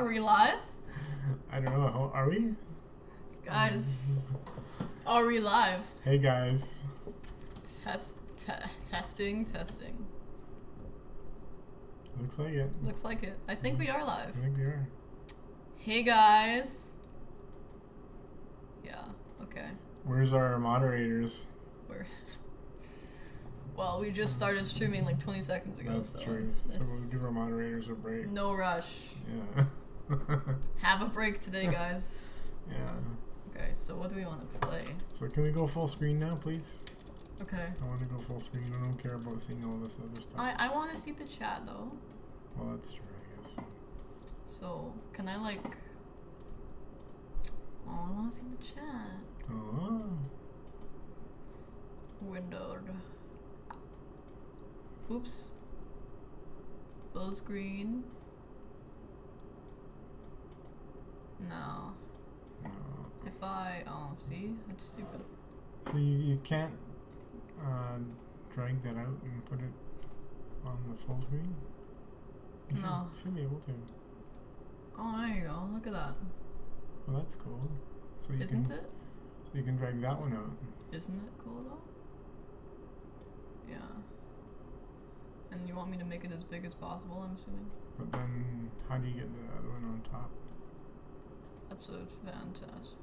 Are we live? I don't know. how- Are we? Guys, are we live? Hey guys. Test, te- testing, testing. Looks like it. Looks like it. I think we are live. I think we are. Hey guys. Yeah, okay. Where's our moderators? We're. Well, we just started streaming like 20 seconds ago, That's so true. it's, So we'll give our moderators a break. no rush. Yeah. Have a break today, guys. yeah. Okay, so what do we want to play? So can we go full screen now, please? Okay. I want to go full screen. I don't care about seeing all this other stuff. I, I want to see the chat though. well, that's true, I guess. So, can I like. Oh, I want to see the chat. Oh. Windowed. Oops. Full screen. No. No. If I. Oh, see? It's stupid. So you, you can't uh, drag that out and put it on the full screen? You should- No. Should be able to. Oh, there you go. Look at that. Well, that's cool. So you Isn't can it? so you can drag that one out. Isn't it cool though? Yeah. And you want me to make it as big as possible, I'm assuming? But then, how do you get the other one on top? That's a fantastic.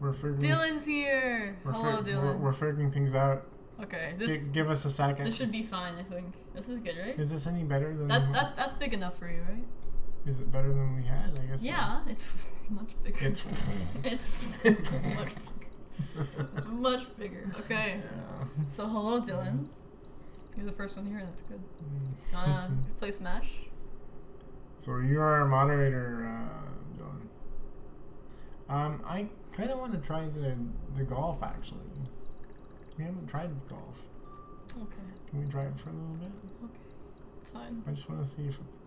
We're figuring. Dylan's here! We're Hello, Dylan. We're, we're figuring things out. okay, this Gi- give us a second. this should be fine, I think. This is good, right? Is this any better than? That's that's that's big enough for you, right? Is it better than we had? I guess. so. Yeah, it's much bigger. It's. it's much bigger. Much bigger. Okay. yeah. So hello, Dylan. You're the first one here. That's good. Mm. Uh, play Smash. So you're our moderator, uh, Dylan. Um, I kind of want to try the the golf actually. We haven't tried the golf. Okay. Can we try it for a little bit? Okay. It's fine. I just want to see if it's.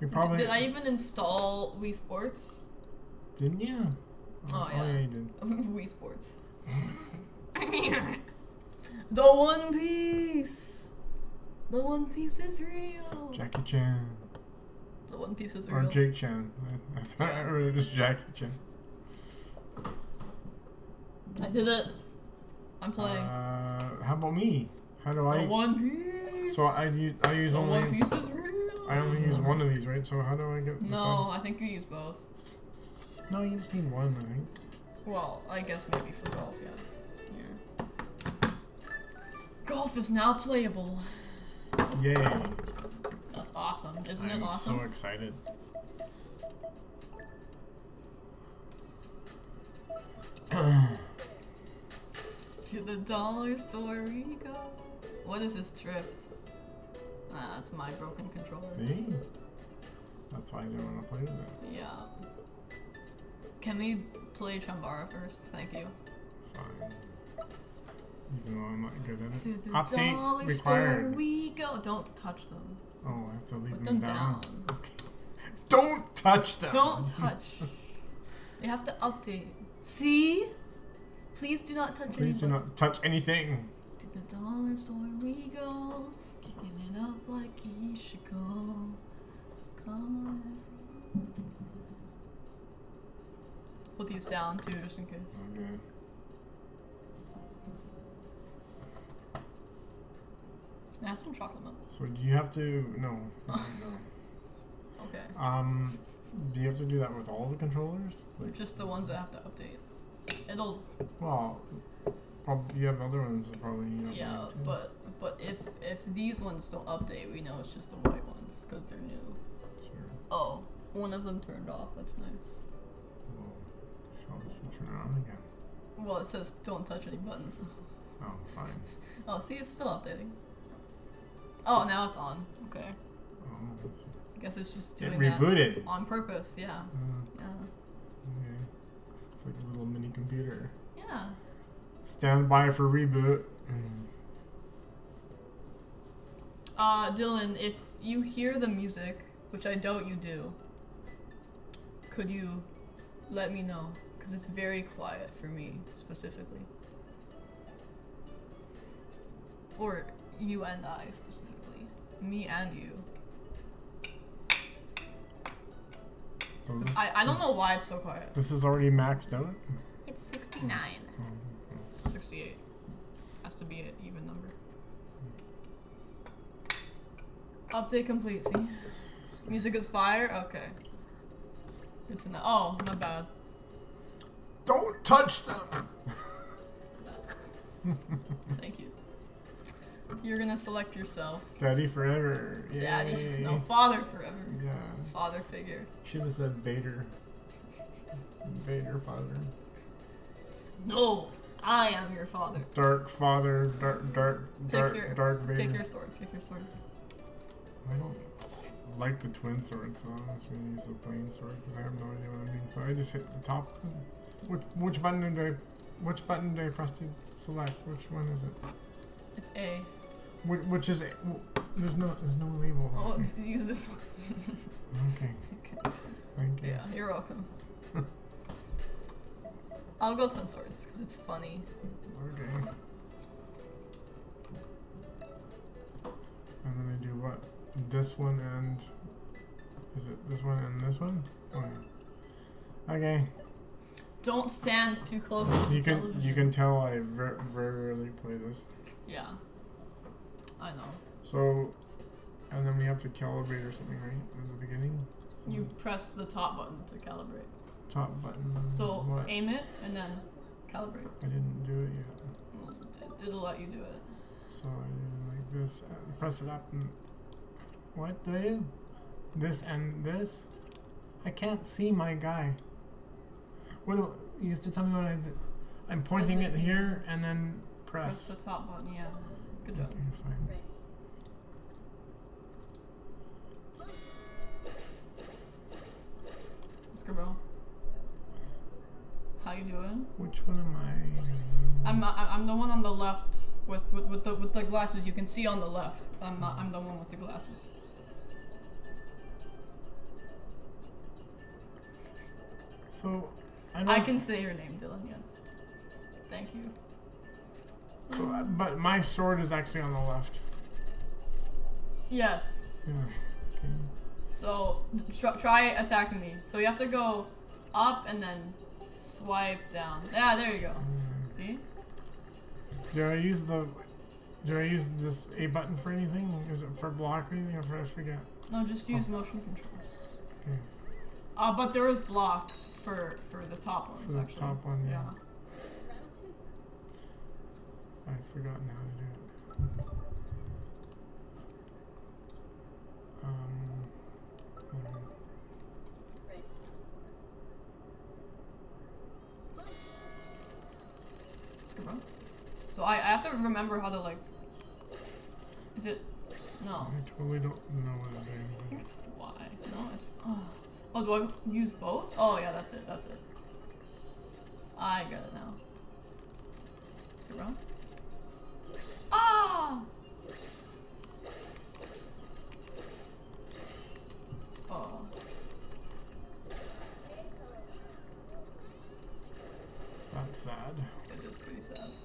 We probably Did I even install Wii Sports? didn't you? Oh, oh yeah. yeah, you did. Wii Sports. the One Piece. The One Piece is real. Jackie Chan One Piece is or real. Jake Chan. I, I thought I heard it Jackie Chan. I did it. I'm playing. Uh, how about me? How do the I? One Piece. So I use I use the only One Piece is real. I only use one of these, right? So how do I get No, on? I think you use both. No, you just need one, I think. Well, I guess maybe for golf, yeah. Yeah. Golf is now playable. Yay! Awesome, isn't I'm it awesome? I'm so excited. To the dollar store we go. What is this drift? Ah, that's my broken controller. See? That's why I didn't want to play with it. Yeah. Can we play Chambara first? Thank you. Fine. Even though I'm not good at it. To the Update dollar store we go. Don't touch them. Oh, I have to leave Put them, them down. down. Okay. Don't touch them! Don't touch. They have to update. See? Please do not touch anything. Please do not touch anything. To the dollar store we go, kicking it up like he should go. So come on. Put these down too, just in case. Okay. I have some chocolate milk? So do you have to? No. no. Okay. Um, do you have to do that with all the controllers? Like, Just the ones that have to update. It'll, well, probably you have other ones that probably you yeah, to. but but if if these ones don't update, we know it's just the white ones because they're new. Sure. Oh, one of them turned off. That's nice. Well, shall we turn it on again? Well, it says don't touch any buttons. Oh, fine. Oh, see, it's still updating. Oh, now it's on. Okay. Oh. I guess it's just It doing that rebooted. on purpose. Yeah. Uh, Yeah. okay. It's like a little mini computer. Yeah. Stand by for reboot. Uh, Dylan, if you hear the music, which I doubt you do, could you let me know? Because it's very quiet for me, specifically. Or you and I, specifically. Me and you. Oh, this, I, I don't know why it's so quiet. this is already maxed out. It's 69. Oh, 68. Has to be an even number. Update complete, see? Music is fire? Okay. Good to know. Oh, not bad. Don't touch them. Thank you. You're gonna select yourself. Daddy forever. Daddy. No, father forever. Yeah. Father figure. Should have said Vader. Vader father. No, I am your father. Dark father. Dark dark Pick dark your- dark Vader. Pick your sword. Pick your sword. I don't like the twin sword, so I'm just gonna use the plain sword because I have no idea what I'm doing. So I just hit the top. Which which button do I which button do I press to select? Which one is it? It's A. Which, which is it? There's no there's no label. Oh, use this one. Okay. Thank you. Yeah, you're welcome. I'll go twin swords because it's funny. Okay. And then I do what? This one and is it this one and this one? Oh, yeah. Okay. Don't stand too close to the You can television. you can tell I ver- very rarely play this. Yeah. I know. So, and then we have to calibrate or something, right? At the beginning. You press the top button to calibrate. top button. So what? aim it and then calibrate. I didn't do it yet. It- It'll let you do it. So I do like this. And press it up and what do I do? This and this. I can't see my guy. What do you have to tell me what I did? I'm pointing it it here and then Press press. the top button. Yeah. Good job. Okay, fine. Scribble. How you doing? Which one am I? I'm not, I'm the one on the left with, with, with the with the glasses. You can see on the left. I'm not, I'm the one with the glasses. So I, I can say your name, Dylan. Yes. Thank you. So, but my sword is actually on the left. Yes. Yeah. Okay. So tr- try attacking me. So you have to go up and then swipe down. Yeah, there you go. Mm. See? Do I use the? Do I use this A button for anything? Is it for block or anything? I forget. No, just use motion controls. Okay. Uh, but there is block for for the top ones. For the actually. top one, yeah. Yeah. I've forgotten how to do it. Um, Let's go, bro. So I, I have to remember how to like. Is it? No. I totally don't know what I'm I doing. think it's Y. No, it's. Oh. oh, do I use both? Oh yeah, that's it. That's it. I get it now. Let's go, bro. Sad. It is pretty sad.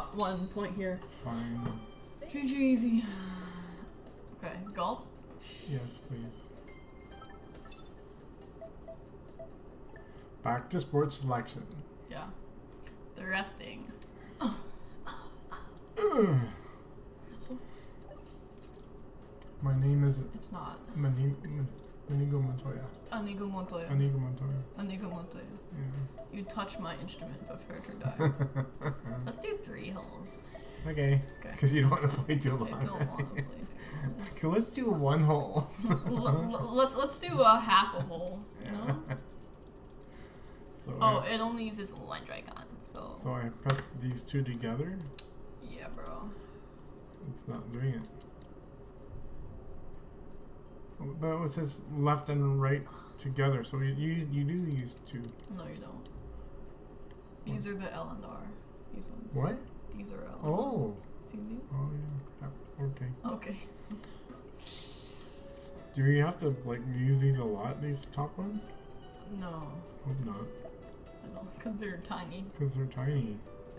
Got one point here. Fine. GG easy. Okay, golf. Yes, please. Back to sports selection. Yeah. The resting. My name is It's not. Mani- Man- Manigo Montoya. Anigo Montoya. Anigo Montoya. Anigo Montoya. Yeah. You touch my instrument, prepare to die. Let's do three holes. Okay. Because you don't want to play too long. I don't want to play. Okay, let's do one hole. Let's let's do a half a hole. You know. So, Oh, I, it only uses one Dragon, so, so I press these two together. yeah, bro. It's not doing it. But it says left and right together, so you you, you do use two. No, you don't. These are the L and R. These ones. What? These are L. Oh. See these? Oh yeah. Okay. Okay. Do you have to like use these a lot? These top ones? No, Hope not, I don't, because they're tiny. because they're tiny.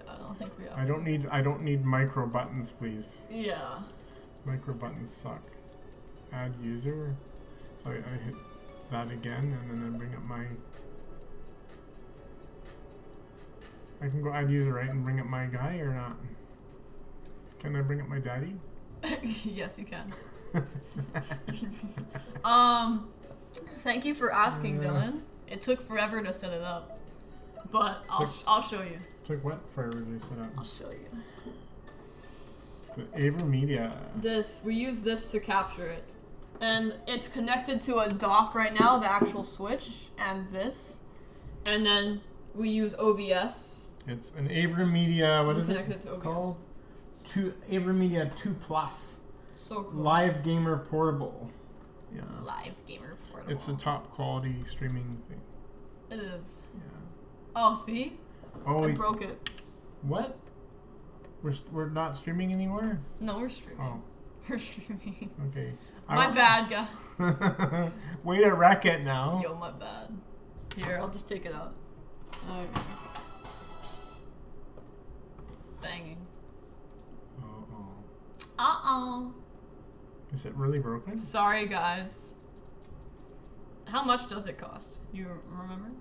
I don't think we have. I don't need I don't need micro buttons, please. Yeah. Micro buttons suck. Add user. So I, I hit that again, and then I bring up my. I can go add user right and bring up my guy or not. Can I bring up my daddy? yes, you can. um, thank you for asking, Uh. Dylan. It took forever to set it up, but I'll Took- sh- I'll show you. Took what forever to set up? I'll show you. The AverMedia. This we use this to capture it, and it's connected to a dock right now, the actual switch, and this, and then we use OBS. It's an AverMedia, What is it connected to OBS. called? Two AverMedia Two Plus So cool. Live Gamer Portable. Yeah. Live gamer portable. It's a top quality streaming thing. It is. Yeah. Oh, see, Oh, I wait, broke it. what? We're, we're not streaming anymore? No, we're streaming. Oh, We're streaming. okay. My bad, guy. Way to wreck it now. Yo, my bad. Here, I'll just take it out. Okay. Banging. Uh-oh. Uh oh. Is it really broken? Sorry, guys. How much does it cost? You remember?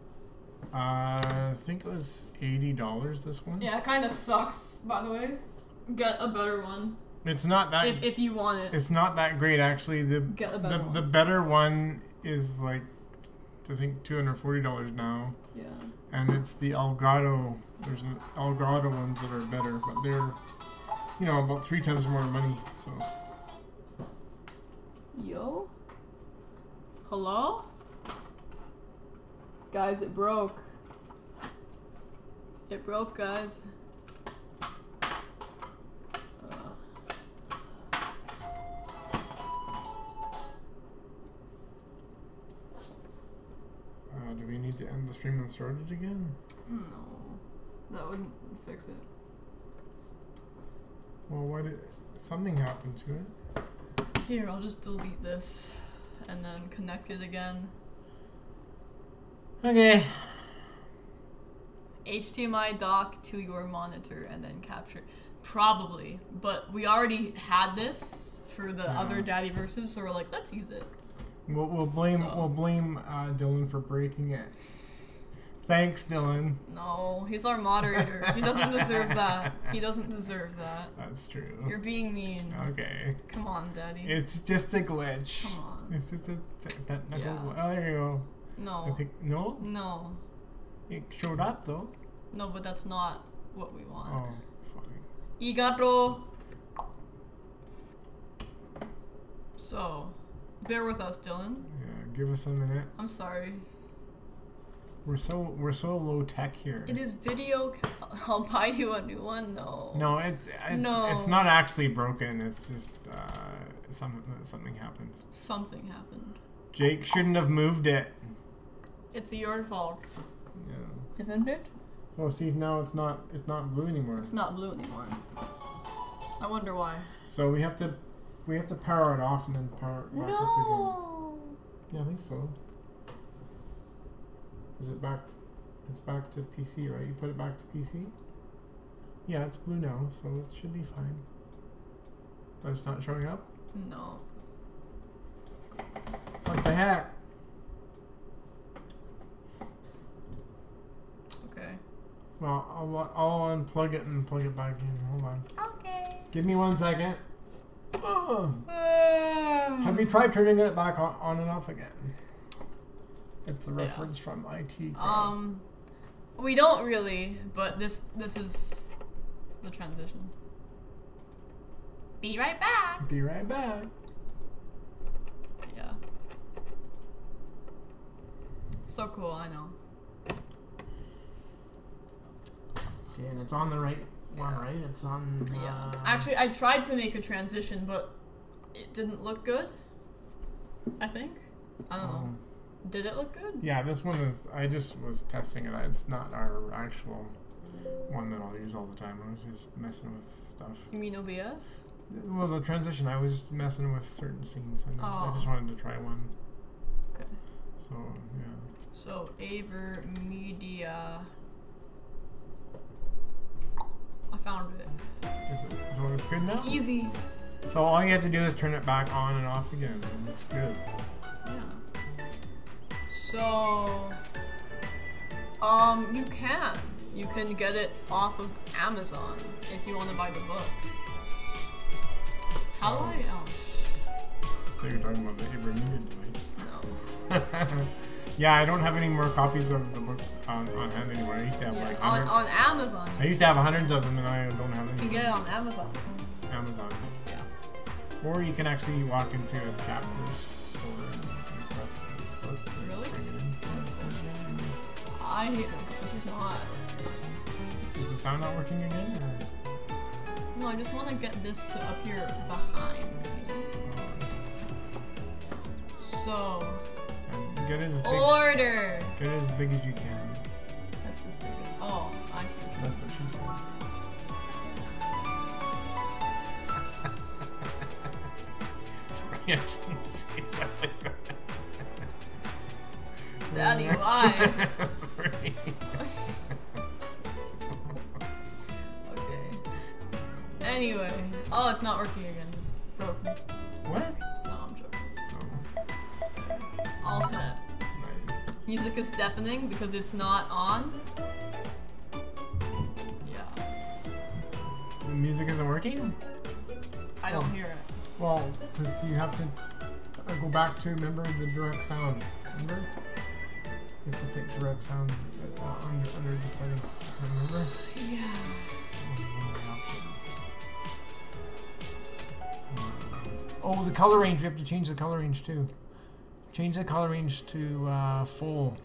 Uh, I think it was $80 this one. Yeah, it kind of sucks, by the way. Get a better one It's not that if, if you want it. it's not that great actually. The Get the, better the one. better one is like I think $240 now. Yeah. and it's the Elgato. There's an Elgato ones that are better, but they're, you know, about three times more money. So Yo? Hello? Guys, it broke. It broke, guys. The stream and start it again? no. That wouldn't fix it. Well, why did something happen to it? Here, I'll just delete this and then connect it again. Okay. HDMI dock to your monitor and then capture. Probably, but we already had this for the Yeah. other Daddy verses, so we're like, let's use it. We'll, we'll blame So- we'll blame uh, Dylan for breaking it. Thanks, Dylan. No, he's our moderator. he doesn't deserve that. He doesn't deserve that. That's true. You're being mean. okay. Come on, Daddy. It's just a glitch. Come on. It's just a technical. Yeah. Oh, there you go. No. I No. think no. No. It showed up though. No, but that's not what we want. Oh, fine. Elgato. So, bear with us, Dylan. Yeah, give us a minute. I'm sorry. We're so we're so low tech here. It is video. I'll buy you a new one. though. No, it's it's No. it's not actually broken. It's just uh, some something happened. Something happened. Jake shouldn't have moved it. It's your fault, Yeah. isn't it? Oh, see now it's not it's not blue anymore. It's not blue anymore. I wonder why. So we have to we have to power it off and then power it back up No. again. Yeah, I think so. Is it back? It's back to PC, right? You put it back to PC. Yeah, it's blue now, so it should be fine. But it's not showing up. No. What the heck? Okay. Well, I'll, I'll unplug it and plug it back in. Hold on. Okay. Give me one second. Have you tried turning it back on, on and off again? It's the Yeah. reference from IT. crowd. Um, we don't really, but this this is the transition. Be right back. Be right back. Yeah. So cool, I know. Okay, and it's on the right one, right? It's on. Yeah. Uh, Actually, I tried to make a transition, but it didn't look good. I think. I don't know. Did it look good? yeah, this one is. I just was testing it. It's not our actual one that I'll use all the time. I was just messing with stuff. You mean OBS? Well, the transition, I was messing with certain scenes, and I Oh. just wanted to try one. Okay. So yeah. So Aver Media. I found it. Is it, so it's good now. Easy. So all you have to do is turn it back on and off again, and it's good. Yeah. So, um, you can. You can get it off of Amazon if you want to buy the book. How do I? Oh, I think you're talking about the AverMedia device. no. yeah, I don't have any more copies of the book on, on hand anymore. I used to have Yeah, like on, on Amazon. I used to have hundreds of them, and I don't have any. You can get it on Amazon. Amazon. Yeah. Or you can actually walk into a chapter I hate this. This is not. Is the sound not working again? Or? No, I just want to get this to appear behind. You? Oh, So, and get it as big. order. Get it as big as you can. That's as big as. Oh, I see. That's what she said. Sorry, I shouldn't say that like that. Daddy, why? Anyway. Oh, it's not working again. It's broken. What? No, I'm joking. Oh, All set. nice. Music is deafening because it's not on. Yeah. The music isn't working? I don't Oh. hear it. Well, because you have to uh, go back to, remember, the direct sound. Remember? You have to take direct sound uh, under, under the settings. Remember? Yeah. Oh, the color range. You have to change the color range too. Change the color range to uh, full.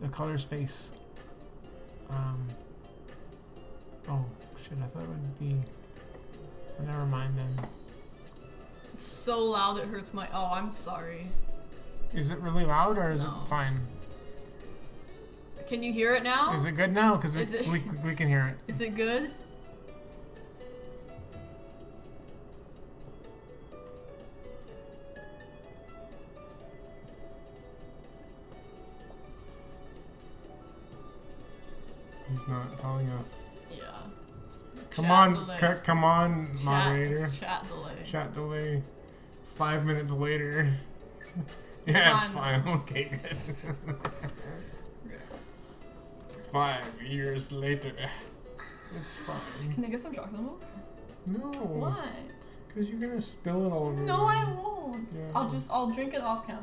The color space. Um. Oh shit! I thought it would be. Well, never mind then. It's so loud it hurts my. Oh, I'm sorry. Is it really loud or is No. it fine? Can you hear it now? Is it good now? Because we, we, we can hear it. Is it good? Not telling us. Yeah. Come Chat on, delay. come on, Chat- moderator. Chat delay. Chat delay. Five minutes later. yeah, it's fine. fine. Okay, good. Five years later. It's fine. Can I get some chocolate milk? No. Why? Because you're gonna spill it all over. No, your- I won't. Yeah. I'll just I'll drink it off camera.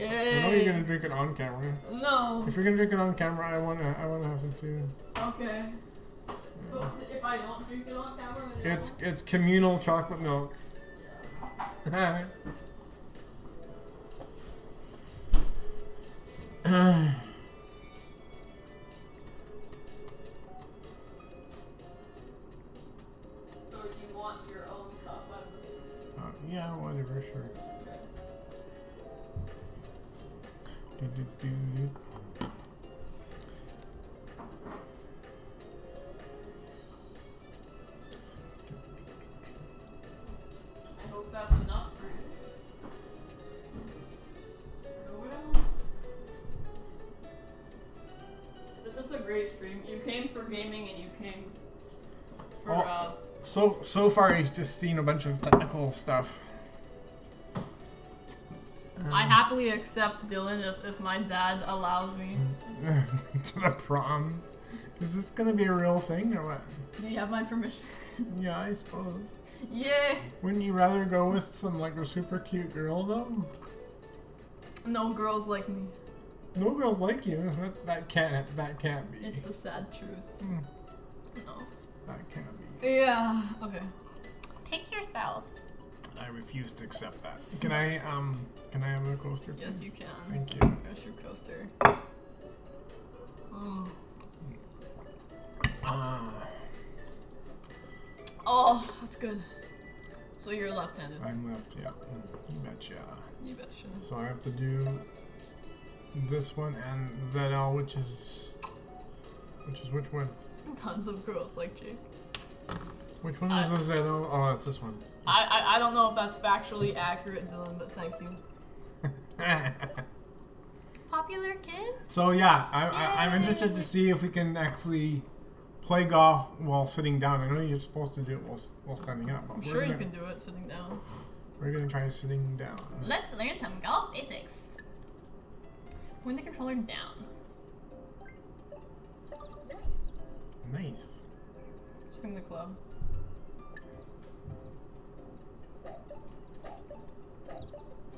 Yay. I know you're gonna drink it on camera. No. If you're gonna drink it on camera, I wanna, I wanna have it too. Okay. But if I don't drink it on camera, then It's, it's communal chocolate milk. Yeah. So you want your own cup out of this? Uh, yeah, whatever, So so far, he's just seen a bunch of technical stuff. I happily accept Dylan if, if my dad allows me. to the prom. Is this gonna be a real thing or what? Do you have my permission? Yeah, I suppose. yeah. Wouldn't you rather go with some like a super cute girl though? No girls like me. No girls like you. That, that can't. That can't be. It's the sad truth. Mm, No. that can't be. Yeah. Okay. Pick yourself. I refuse to accept that. Can I um? Can I have a coaster? Yes, please? you can. Thank you. Here's your coaster. Mm. Ah, Oh, that's good. So you're left-handed. I'm left. Yeah. Mm, You betcha. You betcha. So I have to do this one and ZL, which is which is which one? Tons of girls like Jake. Which one I- is the ZL? Oh, it's this one. I, I I don't know if that's factually accurate, Dylan, but thank you. Popular kid? so yeah, I, I, I'm interested to see if we can actually play golf while sitting down. I know you're supposed to do it while, while standing up, but I'm we're sure you gonna, can do it sitting down. We're gonna try sitting down. Let's learn some golf basics. Point the controller down. Nice. Nice. Swing the club.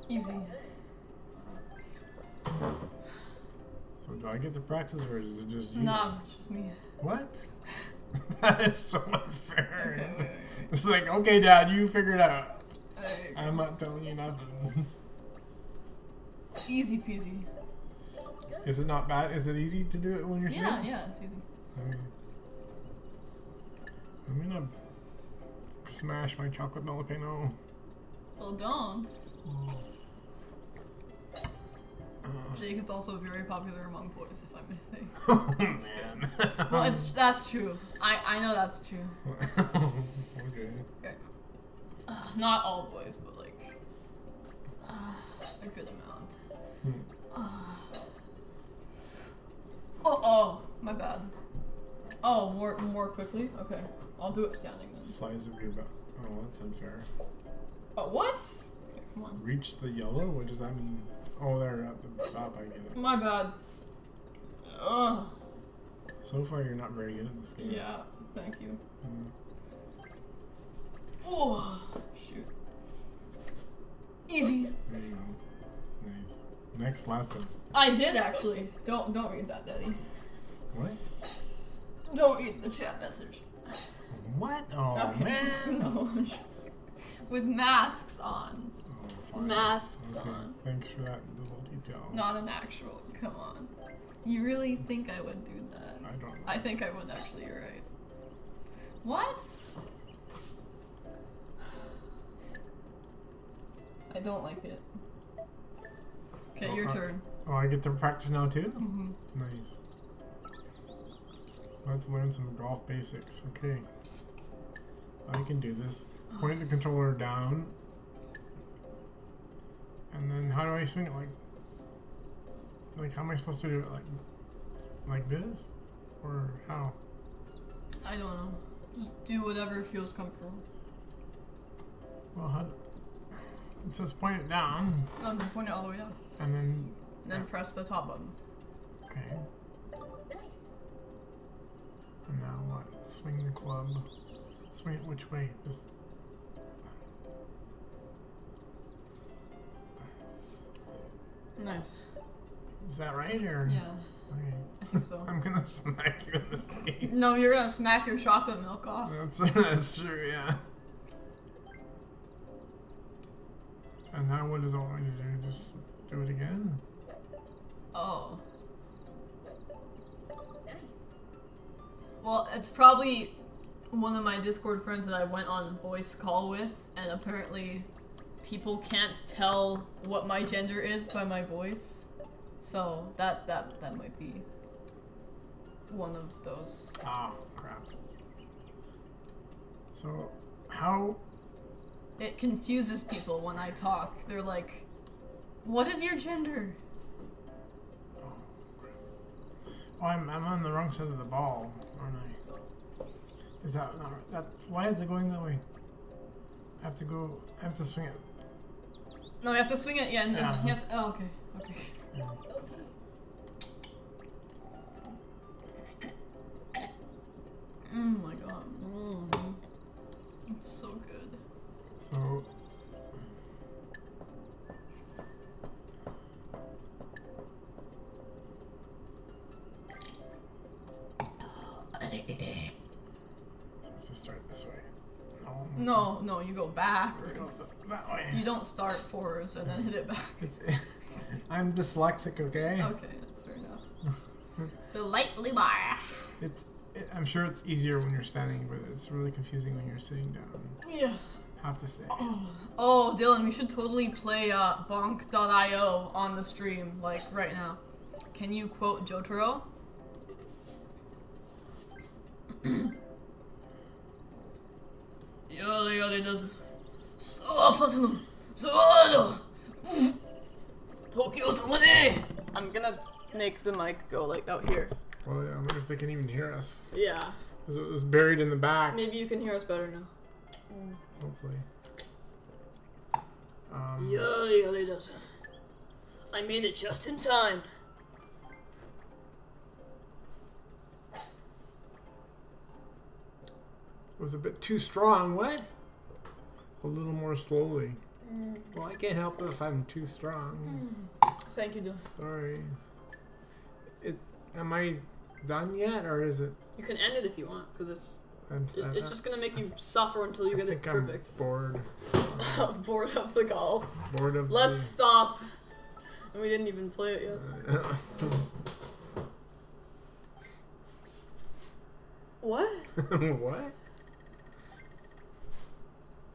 Easy. So do I get to practice or is it just you? No, it's just me. What? that is so Okay, unfair. wait, wait, wait. It's like, okay, Dad, you figure it out. Alright, I'm not telling you nothing. Easy peasy. Is it not bad? Is it easy to do it when you're Yeah, sitting? yeah, it's easy. Okay. I'm gonna smash my chocolate milk. I know. Well, don't. Uh, Jake is also very popular among boys, if I may say. oh man. Well, it's that's true. I I know that's true. okay. Uh, not all boys, but like uh, a good amount. Hmm. Oh, oh, my bad. Oh, more more quickly. Okay, I'll do it standing then. Size of your butt. Oh, that's unfair. Oh, what? Okay, come on. Reach the yellow. What does that mean? Oh, there at the top. I get it. My bad. Ugh. So far, you're not very good at this game. Yeah. Thank you. Mm. Oh, shoot. Easy. There you go. Nice. Next lesson. I did actually. Don't don't read that, Daddy. What? Don't read the chat message. What? Oh Okay. man. no. With masks on. Oh, fine. Masks Okay. on. Thanks for that little detail. Not an actual. Come on. You really think I would do that? I don't know. I think I would actually. You're right. What? I don't like it. Okay, your Uh, turn. Oh, I get to practice now too? hmm Nice. Let's learn some golf basics. Okay. I can do this. Point the controller down. And then how do I swing it like like how am I supposed to do it like like this? Or how? I don't know. Just do whatever feels comfortable. Well how it says point it down um, No, just point it all the way down. and then And then press the top button. okay. Nice. And now what? Swing the club. Swing it which way? This Nice. Is that right or? Yeah, Okay. I think so. I'm gonna smack you in the face. No, you're gonna smack your chocolate milk off. That's that's true, yeah. And now what does it want me to do? Just do it again? Oh. Nice. Well, it's probably one of my Discord friends that I went on a voice call with, and apparently people can't tell what my gender is by my voice. So that that that might be one of those. Ah, crap. So, how? It confuses people when I talk. They're like, "What is your gender?" Oh, crap. Oh, I'm, I'm on the wrong side of the ball, aren't I? Is that not? That, why is it going that way? I have to go, I have to swing it. No, you have to swing it. Yeah, and uh -huh. you have to. Oh, okay, okay. Oh my god. Mm. It's so good. So No, no, you go backwards. that way. You don't start forwards and then hit it back. I'm dyslexic, okay? Okay, that's fair enough. The light blue bar. It's. It, I'm sure it's easier when you're standing, but it's really confusing when you're sitting down. Yeah. Have to say. Oh, Dylan, we should totally play uh, bonk.io on the stream, like right now. Can you quote Jotaro? Yada yada does. Star Platinum! Za Warudo! Tokyo Tomane! I'm gonna make the mic go like out here. Well, yeah, I wonder if they can even hear us. Yeah. 'Cause it was buried in the back. Maybe you can hear us better now. Hopefully. Um, yada does. I made it just in time. It was a bit too strong. What? A little more slowly. Mm. Well, I can't help it if I'm too strong. Mm. Thank you, Dylan. Sorry. It. Am I done yet, or is it? You can end it if you want, because it's. It, I, it's uh, just gonna make you suffer until you I get it think I'm perfect. bored. Bored of the golf. Bored of. Let's stop. And we didn't even play it yet. What? What?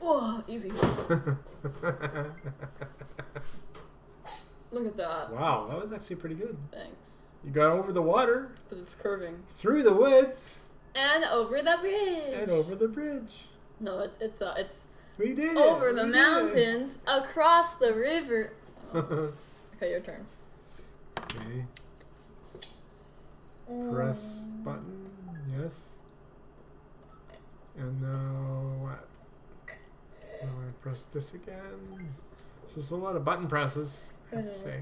Oh, easy. Look at that. wow, that was actually pretty good. Thanks. You got over the water, But it's curving. through the woods, And over the bridge. and over the bridge. No, it's it's uh it's We did it. Over the we mountains, across the river. it. okay. Your turn. okay. Press button. Yes. And now what? Now I press this again. This is a lot of button presses, I have to say.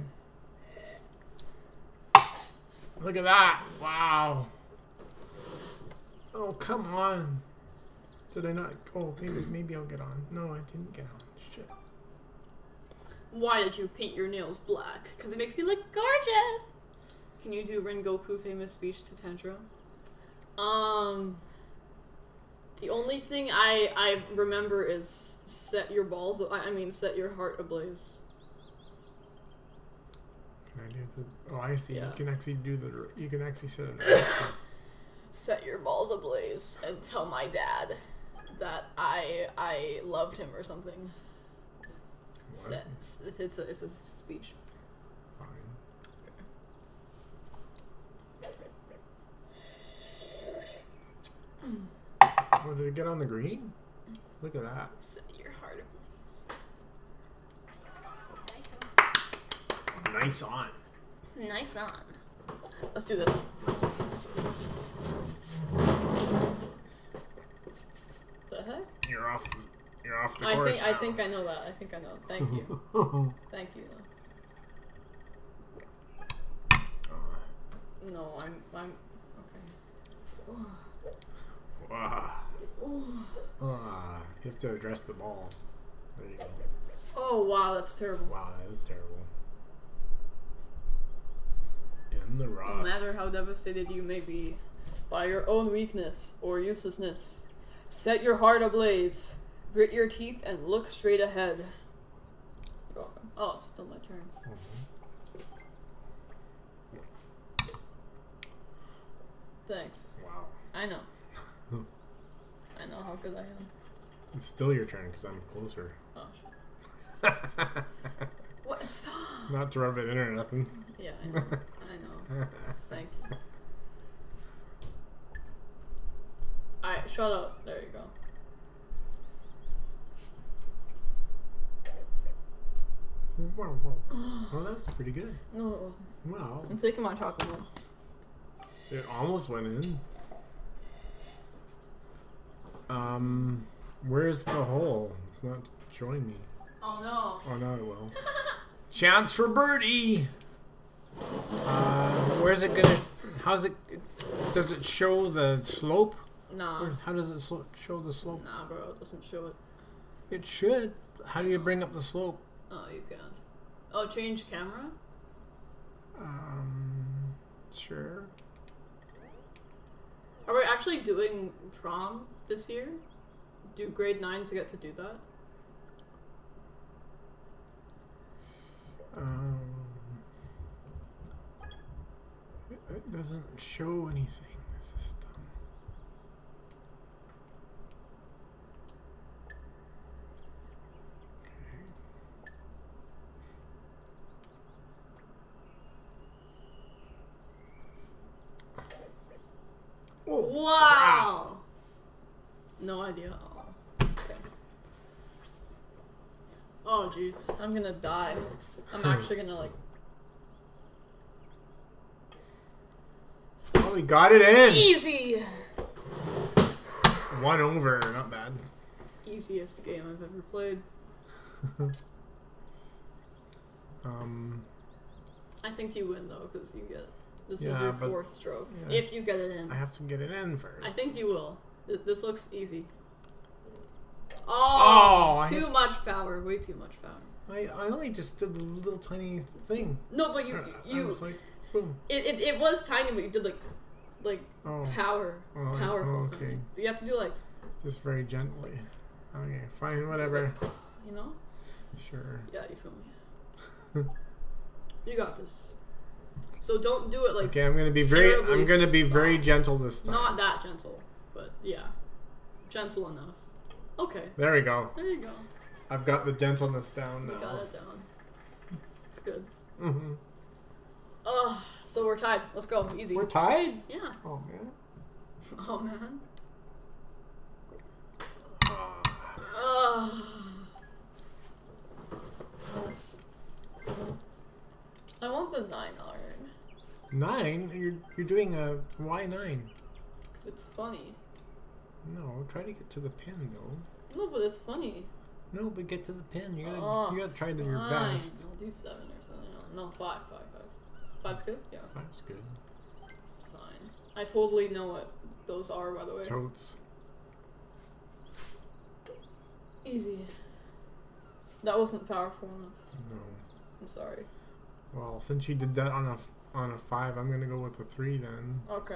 Look at that! Wow! Oh, come on! Did I not? Oh, maybe, maybe I'll get on. No, I didn't get on. Shit. Why did you paint your nails black? Because it makes me look Gorgeous. Can you do Rengoku famous speech to Tanjiro? Um, the only thing I I remember is set your balls. I mean, set your heart ablaze. Can I do the? Oh, I see. Yeah. You can actually do the. You can actually set it. Set your balls ablaze and tell my dad that I I loved him or something. Set. It's a it's a speech. Fine. Hmm. Oh, did it get on the green? Look at that. Set your heart ablaze. Nice on. Nice on. Let's do this. The heck? You're off. The, you're off the I course. think I think I know that. I think I know. Thank you. Thank you. Though. Oh. No, I'm I'm okay. Wow. Ah, you have to address the ball. There you go. Oh wow, that's terrible. Wow, that is terrible. In the No matter how devastated you may be by your own weakness or uselessness, set your heart ablaze, grit your teeth, and look straight ahead. Oh, it's still my turn. Mm-hmm. Thanks. Wow. I know. I know how good I am. It's still your turn because I'm closer. Oh, shit. What? Stop. Not to rub it in or nothing. Yeah, I know. I know. Thank you. Alright, shut up. There you go. Wow, wow. Oh, that's pretty good. No, it wasn't. Wow. I'm taking my chocolate milk. It almost went in. Um, where's the hole? It's not showing me. Oh no. Oh, no, it will. Chance for birdie. Uh, where's it gonna? How's it? Does it show the slope? Nah. Or how does it show the slope? Nah, bro, it doesn't show it. It should. How do you bring up the slope? Oh, you can't. Oh, change camera? Um, sure. Are we actually doing prom this year? Do grade nines get to do that? Um, it, doesn't show anything. The system. Okay. Oh, Wow. No idea. Oh. Okay. Oh jeez, I'm gonna die. I'm actually gonna like Oh, we got it in. easy. One over, not bad. Easiest game I've ever played. Um, I think you win though, because you get this is your fourth stroke. yeah, if you get it in, I have to get it in first. I think you will. This looks easy. Oh, Oh, I- too much power. Way too much power. I, I only just did a little tiny thing. No, but you uh, I- I you was like, boom. it, it, it was tiny, but you did like like Oh, power Oh, powerful. Oh, okay. tiny. So you have to do like just very gently. Okay, fine, whatever. you know. Sure. Yeah, you feel me. you got this. So don't do it like Okay, I'm gonna be very. I'm gonna be very gentle this time. not that gentle, but yeah, gentle enough. Okay, There we go. there you go. I've got the gentleness down You now. got it down. It's good. hmm Ugh, so we're tied. Let's go. Easy. We're tied. yeah. Oh man. Oh man. Ugh. I want the nine iron Nine. You're you're doing a why nine? because it's funny. No, try to get to the pin though. No, but it's funny. No, but get to the pin. You gotta Oh, you gotta try the, your best. I'll do seven or something. No, five, five, five. Five's good. Yeah, Five's good. fine. I totally know what those are, by the way. Totes. Easy. That wasn't powerful enough. No. I'm sorry. Well, since you did that on a on a five, I'm gonna go with a three then. Okay.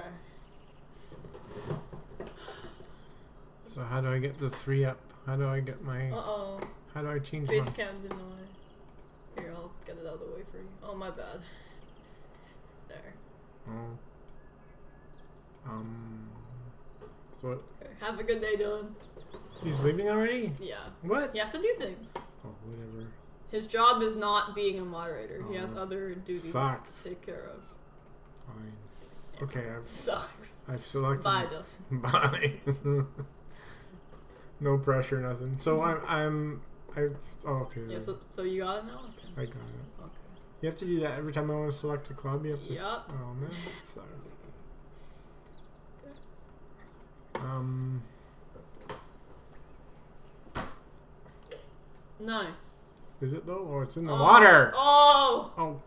So how do I get the three up? How do I get my? Uh oh. How do I change Face my? cam's in the way. Here, I'll get it out of the way for you. Oh, my bad. There. Oh. Um. So Okay. Have a good day, Dylan. he's leaving already? Yeah. What? He has to do things. Oh, whatever. His job is not being a moderator. He has Oh, other duties sucks. to take care of. Fine. Okay, I've Sucks. I've selected. Bye, Dylan. Bye. no pressure, nothing. So I'm I'm I. Oh, okay. Yeah, so, so you got it now? Okay. I got it. Okay. You have to do that every time I want to select a club. You have to. Yup. Oh man, that sucks. Um. Nice. Is it though? Oh, it's in the Oh. water. Oh! Oh,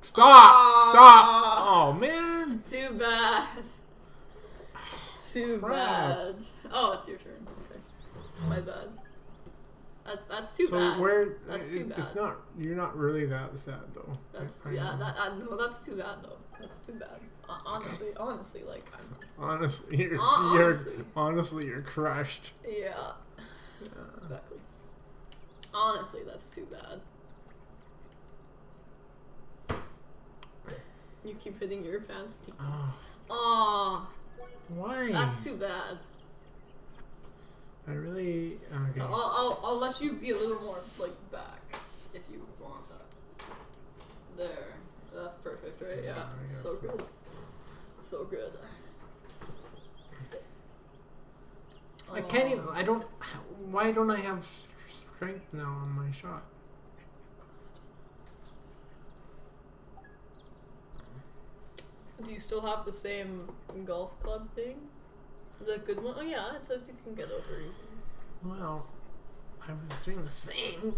stop! Ah. Stop! Oh man! Too bad. Too Crap. bad. Oh, it's your turn. Okay. My bad. That's that's too so bad. where? That's it- too It's bad. not. You're not really that sad though. That's I- I yeah. know. That I, no, that's too bad though. That's too bad. Uh, honestly, honestly, like, Honestly, you're, Hon- you're honestly. honestly you're crushed. yeah, exactly. Honestly, that's too bad. You keep hitting your pants. Oh, Aw, why? that's too bad. I really. Okay. I'll, I'll, I'll let you be a little more like back if you want that. There, that's perfect, right? Yeah, Yeah, so so. good, so good. I can't even. Um, I don't. Why don't I have strength now on my shot? Do you still have the same golf club thing? The good one? Oh yeah, it says you can get over easy. Well, I was doing the same.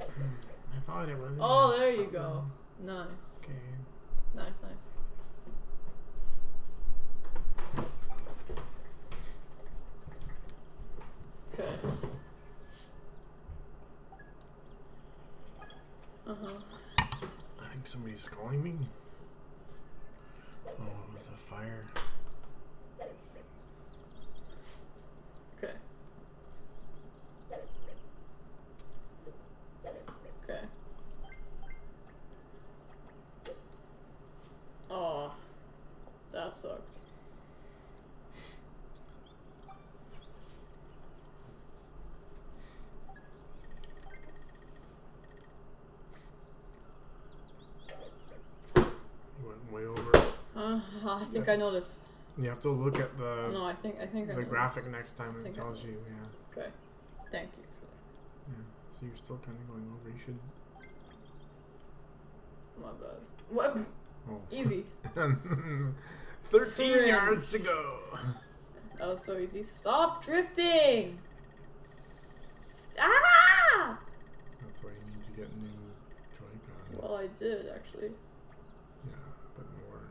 I thought it was. Oh, there you go. Nice, Okay. nice, nice. Okay. Uh huh. I think somebody's calling me. Oh, it was a fire. Okay. that sucked. You went way over. Uh, I think I this. You have to look at the no, I think I think the know graphic next time I it tells you. Yeah, Okay. Thank you yeah. So you're still kind of going over. You should. My bad. What? Oh. Easy. Thirteen Three. yards to go. That was so easy. Stop drifting! Stop! Ah! That's why you need to get new Joy-Cons. Well, I did actually. Yeah, but more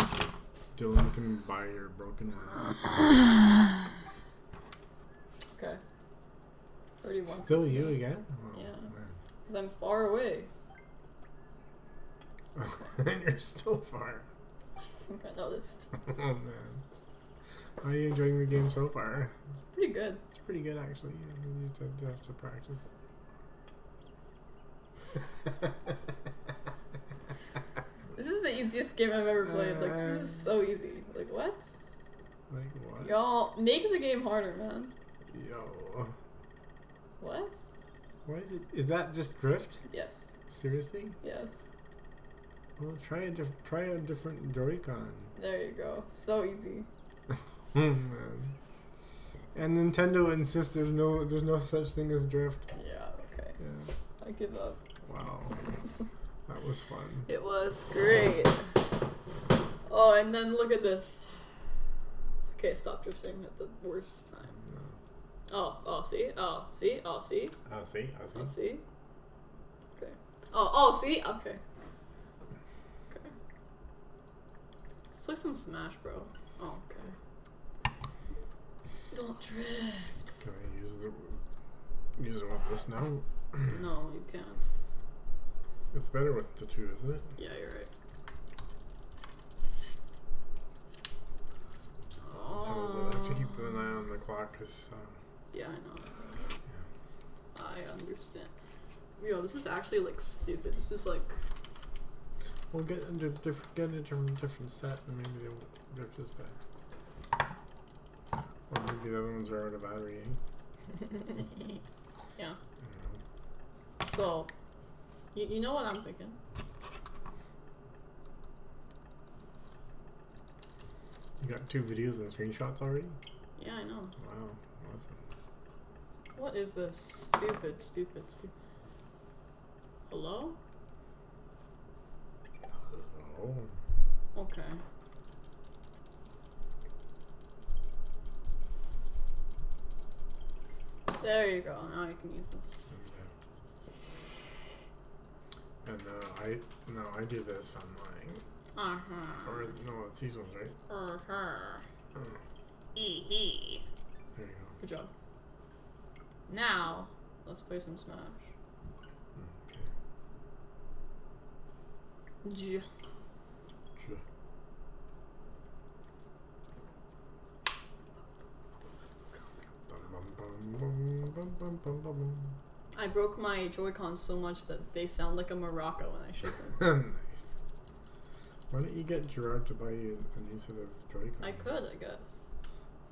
of them. Dylan can buy your broken ones. Okay. 31. Still you again? Oh, Yeah. Because I'm far away. and you're still far. I think I noticed. Oh man. How are you enjoying the game so far? It's pretty good. It's pretty good actually. You to have to practice. This is the easiest game I've ever played. Like, this is so uh. easy. Like, what? Like what? Y'all, make the game harder, man. Yo. What? Why is it? Is that just drift? Yes. Seriously? Yes. Well, try a diff- try a different Joy-Con. There you go. So easy. Oh man. And Nintendo insists there's no there's no such thing as drift. Yeah, okay. Yeah. I give up. Wow. that was fun. It was great. Oh, and then look at this. Okay, stop drifting at the worst time. Oh, oh, see? Oh, see? Oh, see? Oh, see, oh, I Oh, see? Okay. Oh, oh, see? Okay. Okay. Let's play some Smash, bro. Oh, okay. Don't drift. Can I use the use it with this now? No, you can't. It's better with the two, isn't it? Yeah, you're right. It. I have to keep Oh. an eye on the clock because um, Yeah, I know. I understand. Yo, this is actually like stupid. This is like we'll get into different get into a different, set and maybe they'll drift us back. Or maybe the other ones are out of battery. Eh? yeah. I don't. So, you, you know what I'm thinking? You got two videos and screenshots already? Yeah, I know. Wow, awesome. What is this? Stupid, stupid, stupid. Hello? Oh, Okay. There you go. Now you can use them. okay. And uh, I no, I do this on mine. Uh Or huh. is, no, it's these ones, right? Uh huh. Oh, Eehee. there you go. Good job. Now, let's play some Smash. Okay. J- Sure. Bum, bum, bum, bum, bum, bum, bum, I broke my Joy-Cons so much that they sound like a maraca when I shake them. nice. Why don't you get Gerard to buy you a new set of Joy-Cons? I could, I guess.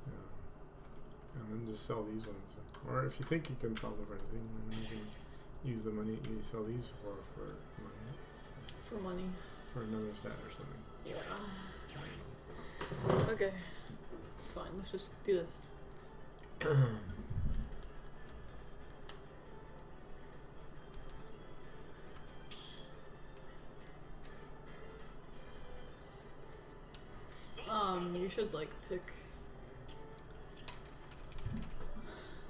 Yeah. And then just sell these ones. Or if you think you can sell them for anything, then you can use the money you sell these for for money For money. for another set or something. Yeah. Okay. It's fine. Let's just do this. should like pick.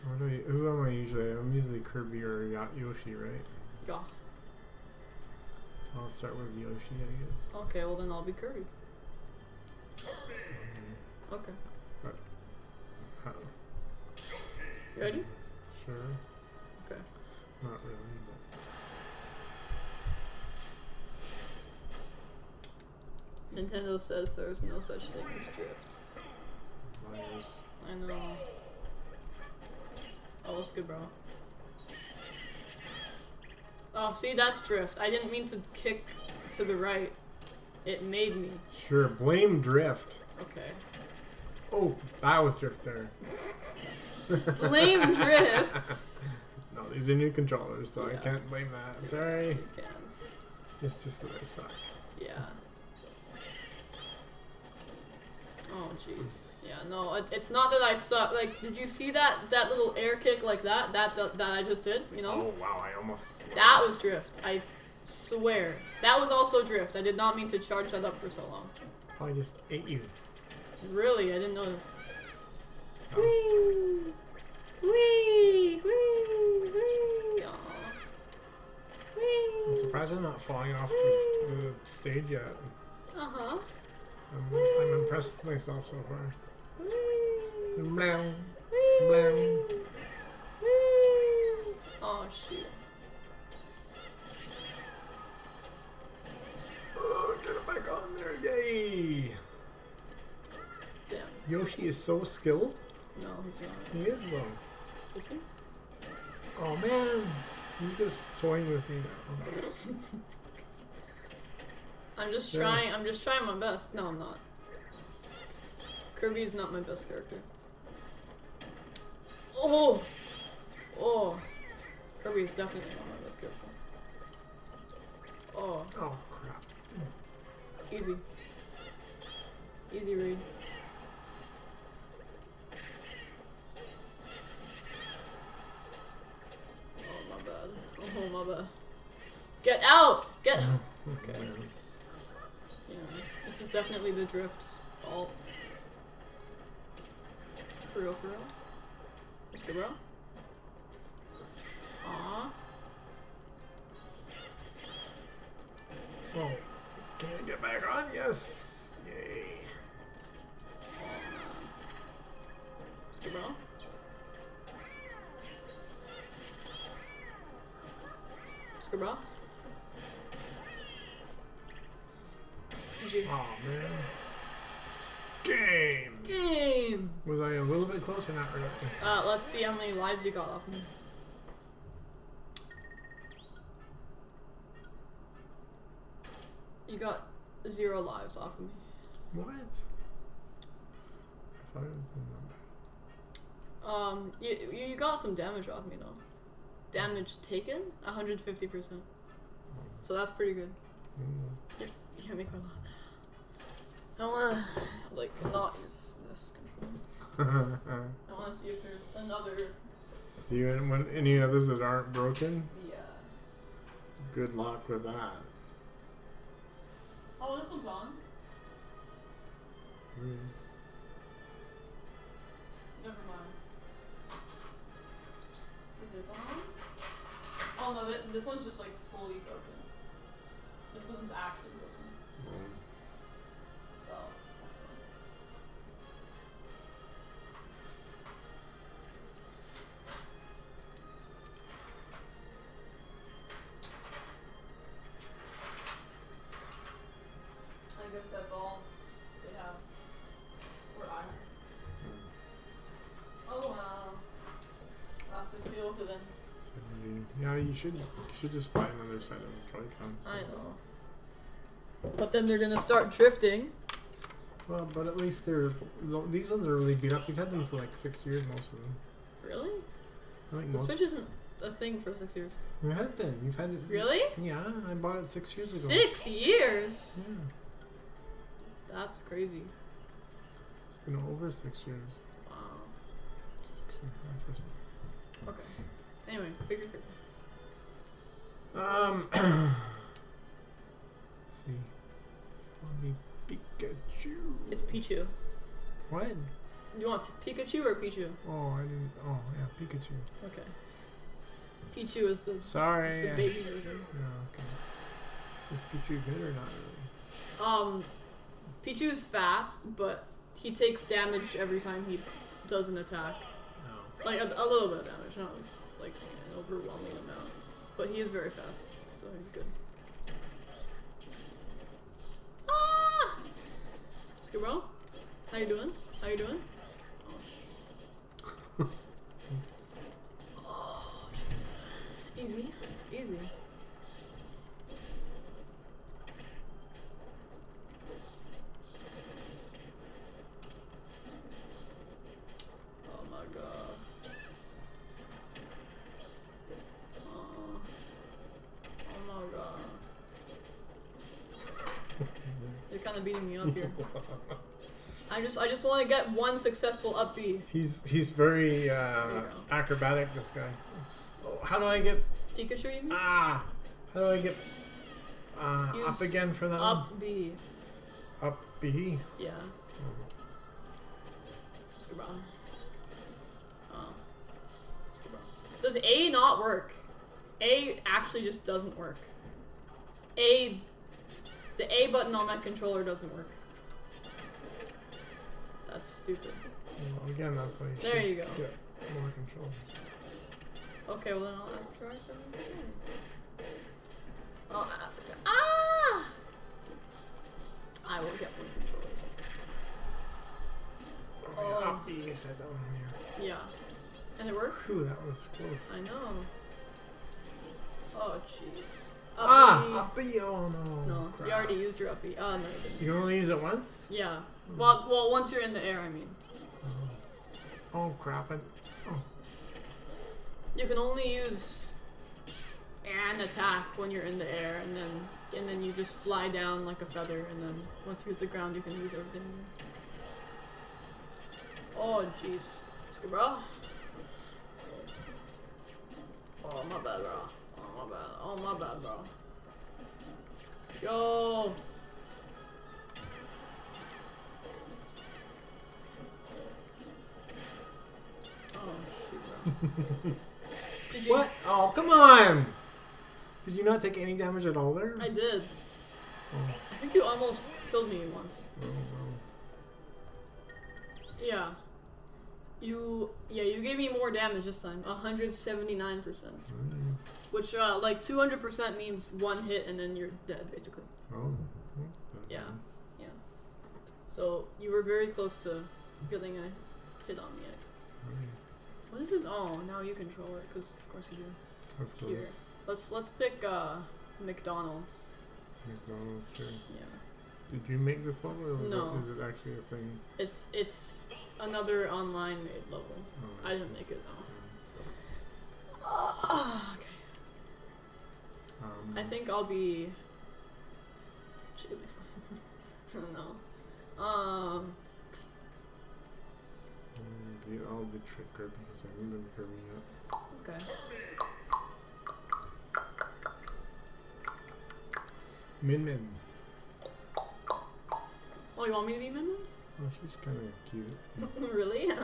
What do you, who am I usually? I'm usually Kirby or Yoshi, right? Yeah. I'll start with Yoshi, I guess. Okay, well then I'll be Kirby. Okay. Uh, You ready? sure. Okay. Not really, but Nintendo says there's no such thing as drift. liars. I know. Oh, good, bro? Oh, see, that's drift. I didn't mean to kick to the right. It made me. Sure, blame drift. Okay. Oh, that was drift there. Blame drifts. No, these are new controllers, so I can't blame that. Sorry. You can. It's just that I suck. Yeah. Oh jeez. Yeah. No, it, it's not that I suck. Like, did you see that that little air kick like that? That that, that I just did. You know. Oh wow, I almost. That was drift. I swear. That was also drift. I did not mean to charge that up for so long. Probably just ate you. Really, I didn't notice. That was- Wee! Wee! Wee! Wee! Aw. I'm surprised I'm not falling off the, the stage yet. Uh-huh. I'm, I'm impressed with myself so far. Blam. Blam. Oh, shoot. Oh, get it back on there! Yay! Damn. Yoshi is so skilled. No, he's not. He is though. Is he? Oh man, you're just toying with me now. I'm just Yeah. trying. I'm just trying my best. No, I'm not. Kirby is not my best character. Oh, oh, Kirby is definitely not my best character. Oh, Oh crap. easy, easy read. Oh my bad. Oh my bad. Get out! Get. Okay. Yeah, this is definitely the drift's fault. For real, for real. Let's go, bro. Aww. Oh, can I get back on? Yes. Yay. Let's go, bro. Let's go, bro. Not really. Uh, let's see how many lives you got off me. You got zero lives off of me. What? I thought it was in the Um, you, you got some damage off me though. Damage taken, 150%. So that's pretty good. Mm. You can't make me laugh. I wanna, like, not use I wanna see if there's another, See any others that aren't broken? yeah. Good luck with that. Oh, this one's on. Mm. Never mind. Is this on? Oh no, this one's just like fully broken. So, yeah, you should you should just buy another set of Joy-Cons. I know. But then they're gonna start drifting. Well, but at least they're these ones are really beat up. You've had them for like six years, most of them. Really? I think The. Switch isn't a thing for six years. It has been. You've had it. Really? Yeah, I bought it six years ago. Six years? Yeah, That's crazy. it's been over six years. Wow. Six and a half or something. Okay. Anyway, figure figure. Um, let's see. Maybe Pikachu. It's Pichu. What? You want Pikachu or Pichu? Oh, I didn't. Oh, yeah, Pikachu. Okay. Pichu is the, Sorry. is the I- baby version. Yeah, okay. Is Pichu good or not really? Um, Pichu's fast, but he takes damage every time he does an attack. No. Like a, a little bit of damage, not like an overwhelming amount. But he is very fast, so he's good. Ah! Skibro, how you doing? How you doing? Oh, oh jeez. Easy. You're kind of beating me up here. I just I just want to get one successful up B. He's he's very uh, you acrobatic. This guy. Oh, how do I get Pikachu, ah? How do I get uh, up again for that? one? Up B. Up B. Yeah. Let's go down. Oh. Let's go down. Does A not work? A actually just doesn't work. A. The A button on my controller doesn't work. That's stupid. Well, again, that's why you There should you go. get more control. Okay, well then I'll ask again. I'll ask. Ah! I will get one controller. Oh, Oh. yeah, up B. You said down here. Yeah. And it worked? Phew, that was close. I know. Oh, jeez. Ah, B. up B. Oh no. No, crap. you already used your up B. Oh, no, you didn't. You can only use it once. Yeah. Well, well, once you're in the air, I mean. Oh crap! I, You can only use an attack when you're in the air, and then and then you just fly down like a feather, and then once you hit the ground, you can use everything. Oh, jeez. Bro. Oh, my bad, bro. Oh, my bad. Oh, my bad, bro. Yo. Oh. Did you? what? Oh come on! Did you not take any damage at all there? I did. Oh, I think you almost killed me once. oh, oh. Yeah. You, yeah, you gave me more damage this time. 179%. Mm. Which, uh, like, 200% means one hit and then you're dead, basically. Oh, bad. Yeah. So, you were very close to getting a hit on. I. Okay. What is it? Oh, now you control it, because of course you do. Of Here. Let's, let's pick, uh, McDonald's. McDonald's, sure. Yeah. Did you make this level, or No. it, is it actually a thing? It's, it's another online made level. Oh, I see. didn't make it, though. Ah, okay. Um, I think I'll be. Chili. no. Um. maybe I'll be Tricker because I haven't been Kirby yet. Okay. Min Min. Oh, you want me to be Min Min? Oh, she's kind of cute. Really?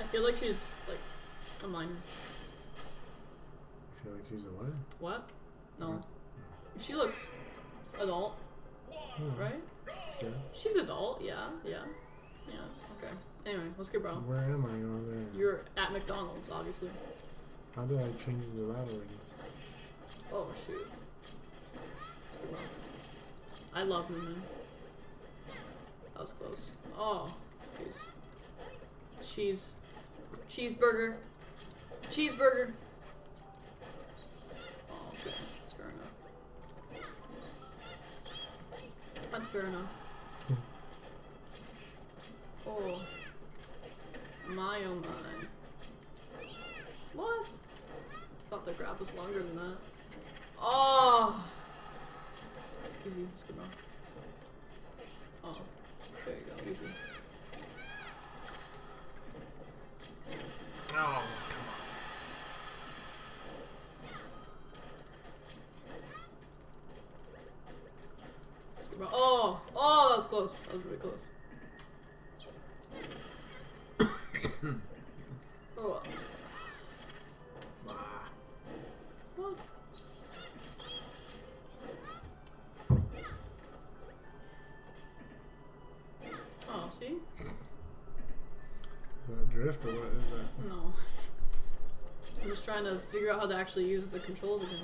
I feel like she's like a minor. I feel like she's a what? What? No. She looks adult, Oh, right? Yeah. She's adult. Yeah. Yeah. Yeah. Okay. Anyway, let's get bro. Where am I over there? You're at McDonald's, obviously. How did I change the leveling? Oh shoot. Let's get bro. I love Min Min. That was close. Oh, jeez. Cheese. Cheeseburger. Cheeseburger. Fair enough. oh. My oh my. What? Thought the grab was longer than that. Oh! Easy, let's go. Oh, there you go, easy. Close. That was really close. oh. Ah. What? Oh, see? Is that drift or what is that? No. I'm just trying to figure out how to actually use the controls again.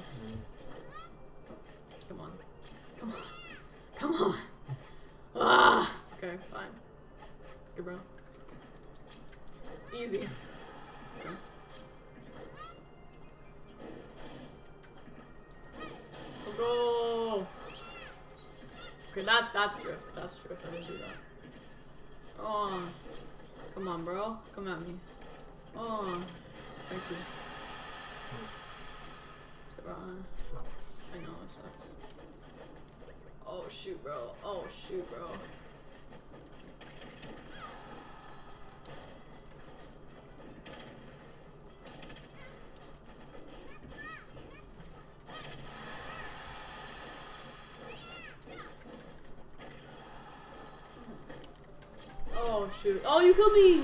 Oh. Oh, you killed me!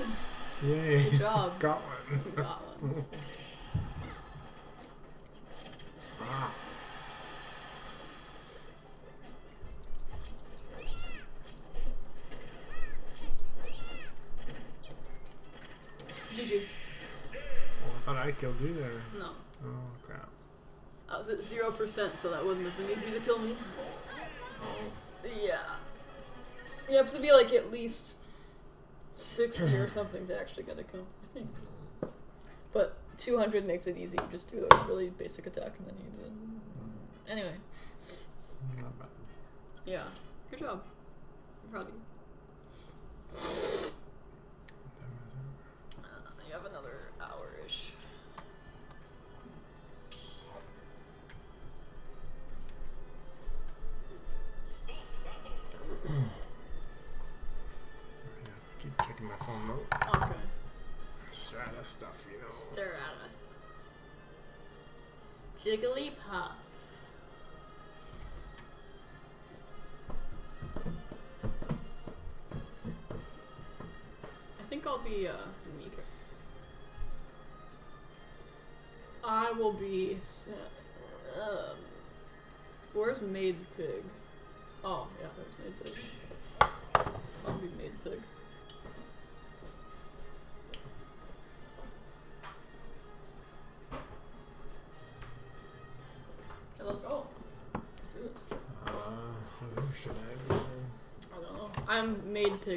Yay. Good job. Got one. Got one. Ah. GG. Oh, I thought I killed you there. No. Oh crap. I was at zero percent, so that wouldn't have been easy to kill me. Yeah. You have to be like at least sixty or something to actually get a kill, I think. But two hundred makes it easy. You just do a really basic attack and then you it. Anyway, yeah. Good job. Jigglypuff. I think I'll be uh, Mika. I will be. Um, where's Maid Pig? Oh, yeah, there's Maid Pig. I'll be Maid Pig.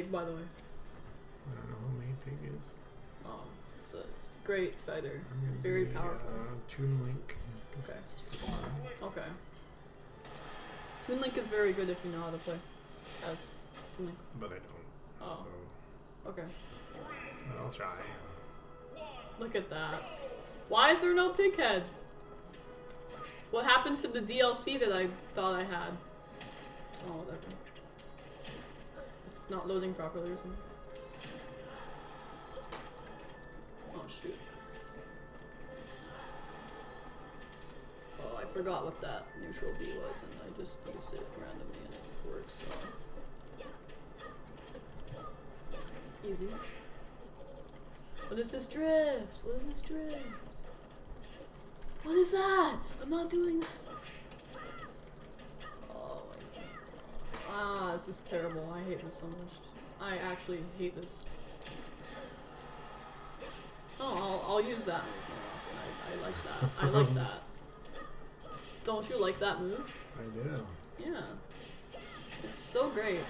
Pig, by the way. I don't know who Main Pig is. Um, it's a great fighter. Very be, powerful. Uh, Toon Link. Okay. Okay. Toon Link is very good if you know how to play as Toon Link. But I don't. Oh. So, Okay. I'll try. Look at that. Why is there no pig head? What happened to the DLC that I thought I had? Oh, whatever. It's not loading properly or something. Oh, shoot. Oh, I forgot what that neutral B was, and I just used it randomly and it works, so. Easy. What is this drift? What is this drift? What is that? I'm not doing that. Oh my god. Ah, this is terrible. I hate this so much. I actually hate this. Oh, I'll, I'll use that move. I, I like that. I like that. Don't you like that move? I do. Yeah. It's so great.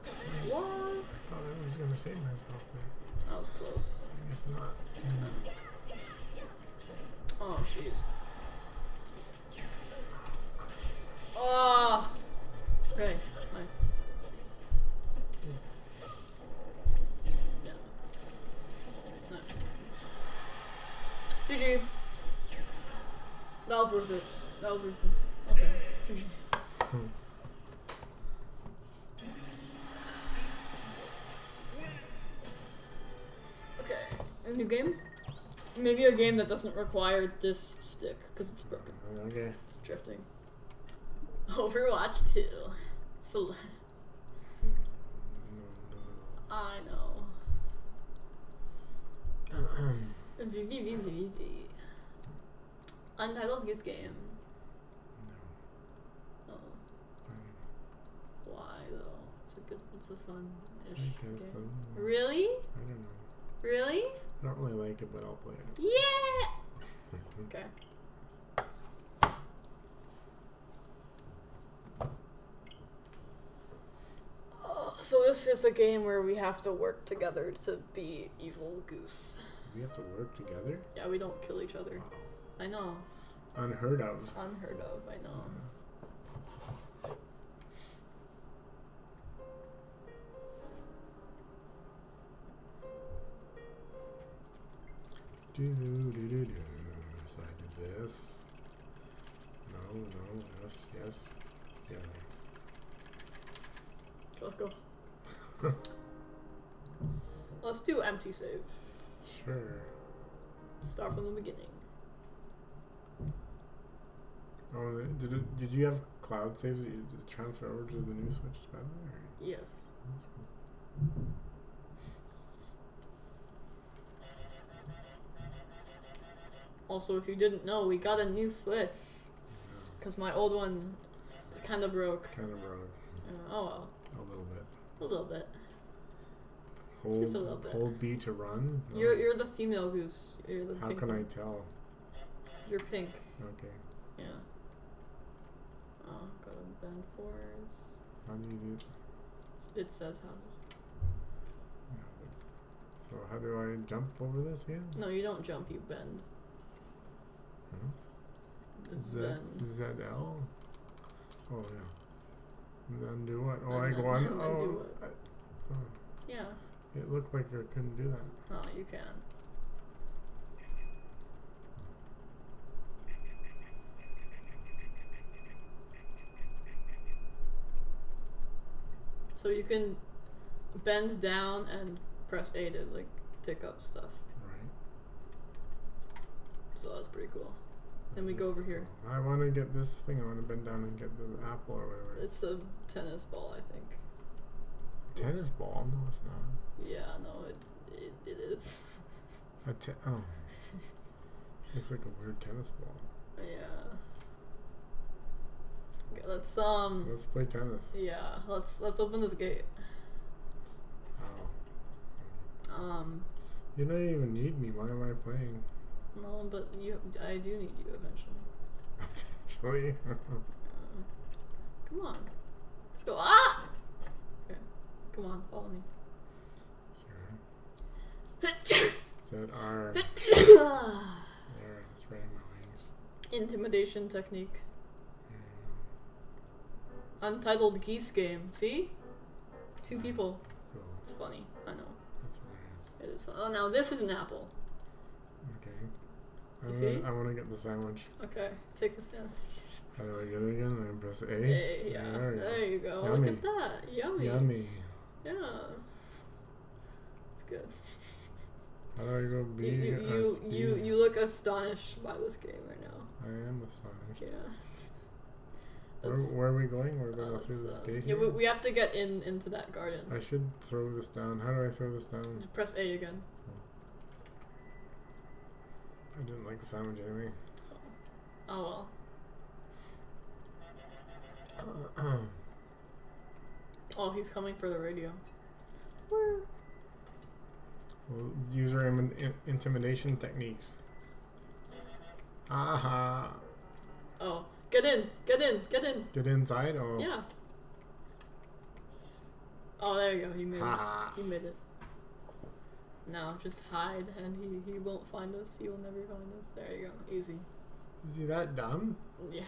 What? What? I thought I was gonna save myself there. That was close. I guess not. Oh, jeez. Game? Maybe a game that doesn't require this stick because it's broken. Okay. It's drifting. Overwatch 2. Celeste. Yeah. Mhm. okay. Oh, so this is a game where we have to work together to be evil goose. We have to work together? Yeah, we don't kill each other. Wow. I know. Unheard of. Unheard of, I know. Mm-hmm. Do do do do do. So I do this. No, no, yes, yes. Yeah. Let's go. Let's do empty save. Sure. Start from the beginning. Oh, did it, did you have cloud saves that you transfer over to the new Switch? By the way. Yes. That's cool. Also, if you didn't know, we got a new Switch. Because my old one kind of broke. kind of broke Uh, oh well. a little bit. A little bit. Hold, Just a little bit. hold B to run. No. You're, you're the female goose. You're the How pink can I tell? You're pink. Okay. Yeah. Oh, go to bend fours. How do you do? It says how. So how do I jump over this again? No, you don't jump, you bend. Z. Z L. Oh yeah. And then do what? Oh, I Undo- go on. undo Oh. I, oh, Yeah. it looked like I couldn't do that. Oh, you can. So you can bend down and press A to like pick up stuff. Right. So that's pretty cool. Then we go over here. I want to get this thing. I want to bend down and get the apple or whatever. It's a tennis ball, I think. tennis ball? No, it's not. Yeah, no, it it, it is. A te- oh. Looks like a weird tennis ball. yeah. Okay, let's um. Let's play tennis. Yeah, let's let's open this gate. Oh. Um, You don't even need me. Why am I playing? No, but you, I do need you eventually. Actually. Uh, come on, let's go. Ah! Okay, come on, follow me. sure. R. There. Spreading my wings. Intimidation technique. There Untitled geese game. See? Two people. Cool. It's funny. I know. That's hilarious. It is. Oh, now this is an apple. You I see? I want to get the sandwich. Okay, take the sandwich. How do I get it again? I press A. Hey, yeah. There There, you go. Yummy. Look at that. Yummy. Yummy. Yeah. It's good. How do I go B? You you, Uh, you, you you look astonished by this game right now. I am astonished. Yeah. Where, where are we going? We're uh, going through this uh, gate yeah, we, we have to get in into that garden. I should throw this down. How do I throw this down? Press A again. I didn't like the sandwich anyway. Oh well. Oh, he's coming for the radio. well, user Im- in- intimidation techniques. Aha! Oh, get in, get in, get in. Get inside? Oh. Yeah. Oh, there you go. He made it. He made it. Now just hide, and he he won't find us. He will never find us. There you go. Easy. Is he that dumb? Yeah.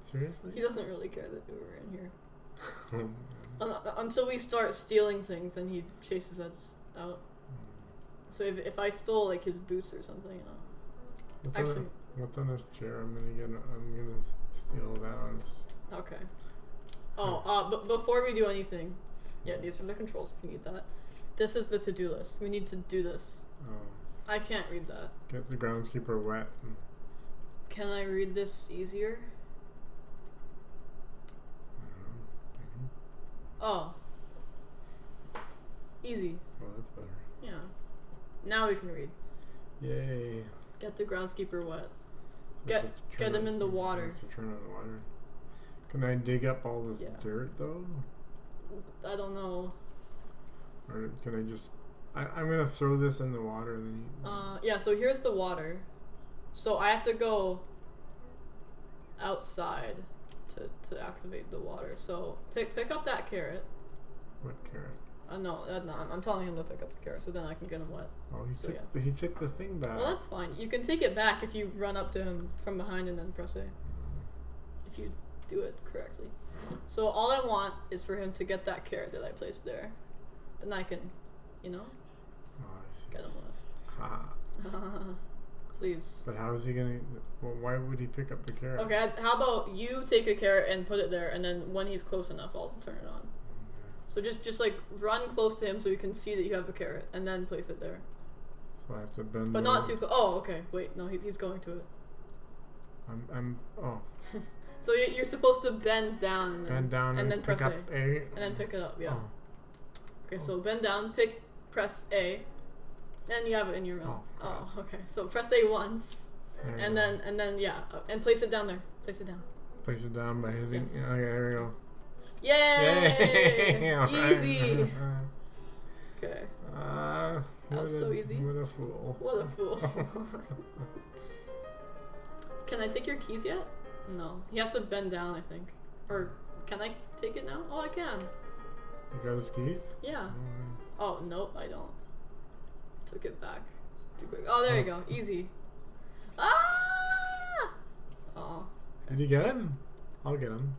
Seriously? He doesn't really care that we were in here. Um, until we start stealing things, and he chases us out. So if, if I stole like his boots or something, uh, What's, actually, on, what's on this chair? I'm gonna get. I'm gonna steal that on this. okay. Oh, uh, but before we do anything, yeah, these are the controls if you need that. This is the to-do list. We need to do this. Oh, I can't read that. get the groundskeeper wet. Can I read this easier? I don't know. Oh. Easy. Oh, that's better. Yeah. Now we can read. Yay! Get the groundskeeper wet. So Get- get him in the water. To turn on the water. Can I dig up all this Yeah. dirt though, I don't know. Or can I just? I, I'm gonna throw this in the water. and Then you, Uh, yeah, so here's the water. So I have to go outside to, to activate the water. So pick pick up that carrot. What carrot? Uh, no, uh, no, I'm, I'm telling him to pick up the carrot so then I can get him wet. Oh, he So, took the, he took the thing back. Well, that's fine. You can take it back if you run up to him from behind and then press A. If you do it correctly. So all I want is for him to get that carrot that I placed there. Then I can, you know, Oh, I see. get him Ha. Please. But how is he gonna? Well, why would he pick up the carrot? Okay, I- how about you take a carrot and put it there, and then when he's close enough, I'll turn it on. So just just like run close to him so he can see that you have a carrot, and then place it there. So I have to bend. But not too close. Oh, okay. Wait, no, he, he's going to it. I'm. I'm. Oh, So you- you're supposed to bend down and then bend down and and, then pick press up A. A. and then pick it up. Yeah. Oh. Okay, so bend down, pick, press A, then you have it in your mouth. Oh, Oh, okay. So press A once, There and then and then yeah, uh, and place it down there. Place it down. place it down by hitting. Yes. Yeah, okay, there we go. Yay! Alright. Easy. Okay. Uh, That was a- so easy. What a fool. What a fool. can I take your keys yet? No. He has to bend down, I think. Or can I take it now? Oh, I can. You got his keys? Yeah. Oh, Oh, nope, I don't. Took it back. Too quick. Oh, there you go. Easy. Ah! Oh. Did you get him? I'll get him.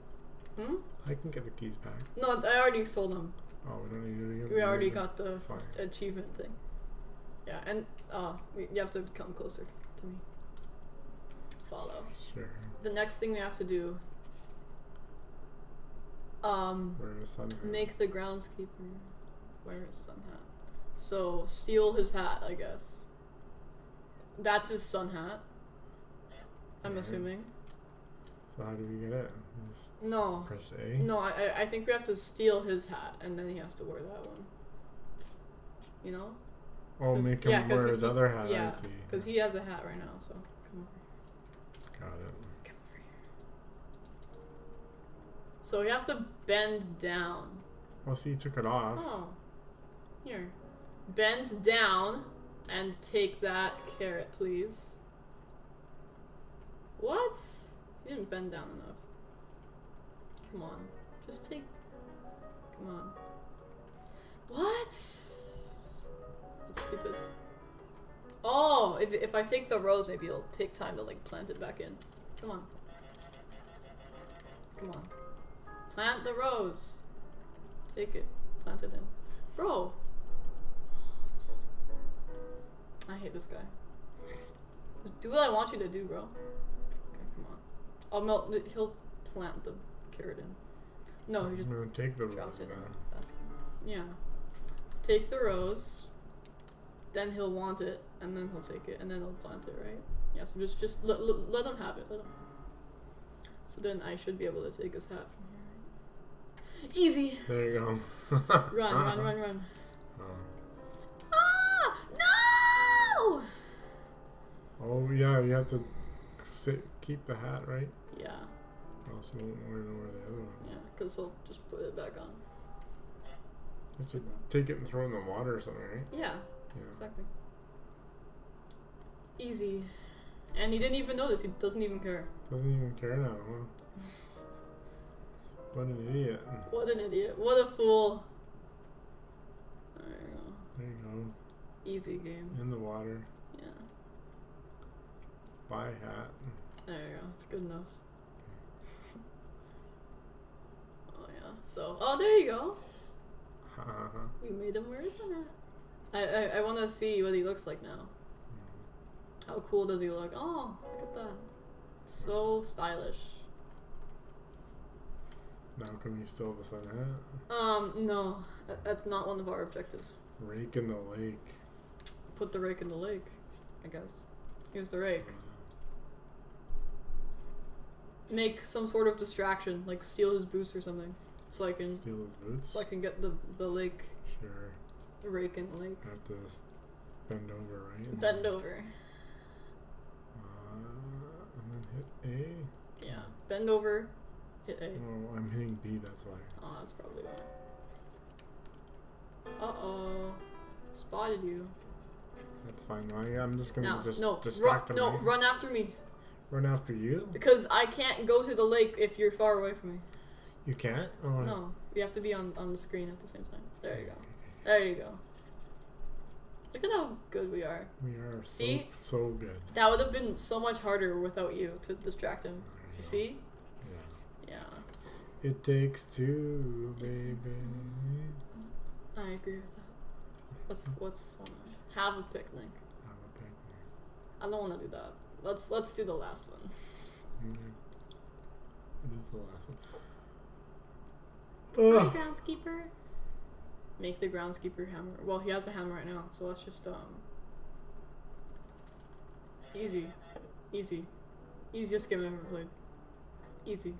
Hmm? I can get the keys back. No, I already sold them. Oh, we don't need to get We already got the Fine. achievement thing. Yeah, and uh, you have to come closer to me. Follow. Sure. The next thing we have to do. Um, Where the sun. make the groundskeeper wear his sun hat. So steal his hat, I guess. That's his sun hat. I'm Alright. assuming. So how do we get it? Just No, press A. no, I I- think we have to steal his hat, and then he has to wear that one. You know, Oh, make him yeah, wear he- his other hat. Yeah, because he has a hat right now. So come over. Got it. Come over here. So he has to bend down. Well, see, he took it off. Oh, here. Bend down and take that carrot, please. What? You didn't bend down enough. Come on. Just take. Come on. What? That's stupid. Oh, if, if I take the rose, maybe it'll take time to like plant it back in. Come on. Come on. Plant the rose. Take it. Plant it in. Bro. I hate this guy. Just do what I want you to do, bro. Okay, come on. Oh, no, he'll plant the carrot in. No, he just take the rose it in then. the basket. Yeah. Take the rose. Then he'll want it, and then he'll take it, and then he'll plant it, right? Yeah. So just just let, let, let him have it. Let him. So then I should be able to take his hat from? Easy. There you go. Run, run, run, run. Oh. Ah! No! Oh yeah, you have to sit, keep the hat right. Yeah, Or else you won't wear wear the other one. yeah, because he'll just put it back on. You have to take it and throw it in the water or something, right? Yeah, Yeah. exactly. Easy. And he didn't even notice. He doesn't even care. Doesn't even care now, huh? What an idiot. What an idiot. What a fool. There you go. There you go. Easy game. In the water. Yeah. Buy hat. There you go. It's good enough. oh yeah. So oh there you go. We made him wear his hat. I I, I wanna see what he looks like now. Hmm. How cool does he look? Oh, look at that. So stylish. Now can we steal the sun hat? Um, no. That's not one of our objectives. Rake in the lake. Put the rake in the lake, I guess. Here's the rake. Make some sort of distraction, like steal his boots or something. So I can steal his boots. so I can get the the lake Sure. the rake in the lake. I have to bend over, right? Bend over. Uh, and then hit A. Yeah. Bend over. Hit A. Oh, I'm hitting B. That's why. Oh, that's probably why. Uh oh. Spotted you. That's fine. I, I'm just gonna just no, run, distract him. no, right? run after me Run after you. because I can't go to the lake if you're far away from me. You can't? Oh, No, you have to be on on the screen at the same time. There you go. There you go. Look at how good we are. We are See? so, so good. That would have been so much harder without you to distract him. You see? It takes two, baby. I agree with that. What's what's um, have a picnic. Have a picnic. I don't want to do that. Let's let's do the last one. Okay. It is the last one. Hi, Ugh. groundskeeper. Make the groundskeeper hammer. Well, he has a hammer right now, so let's just um. Easy, easy, easy. Just give him a blade. Easy.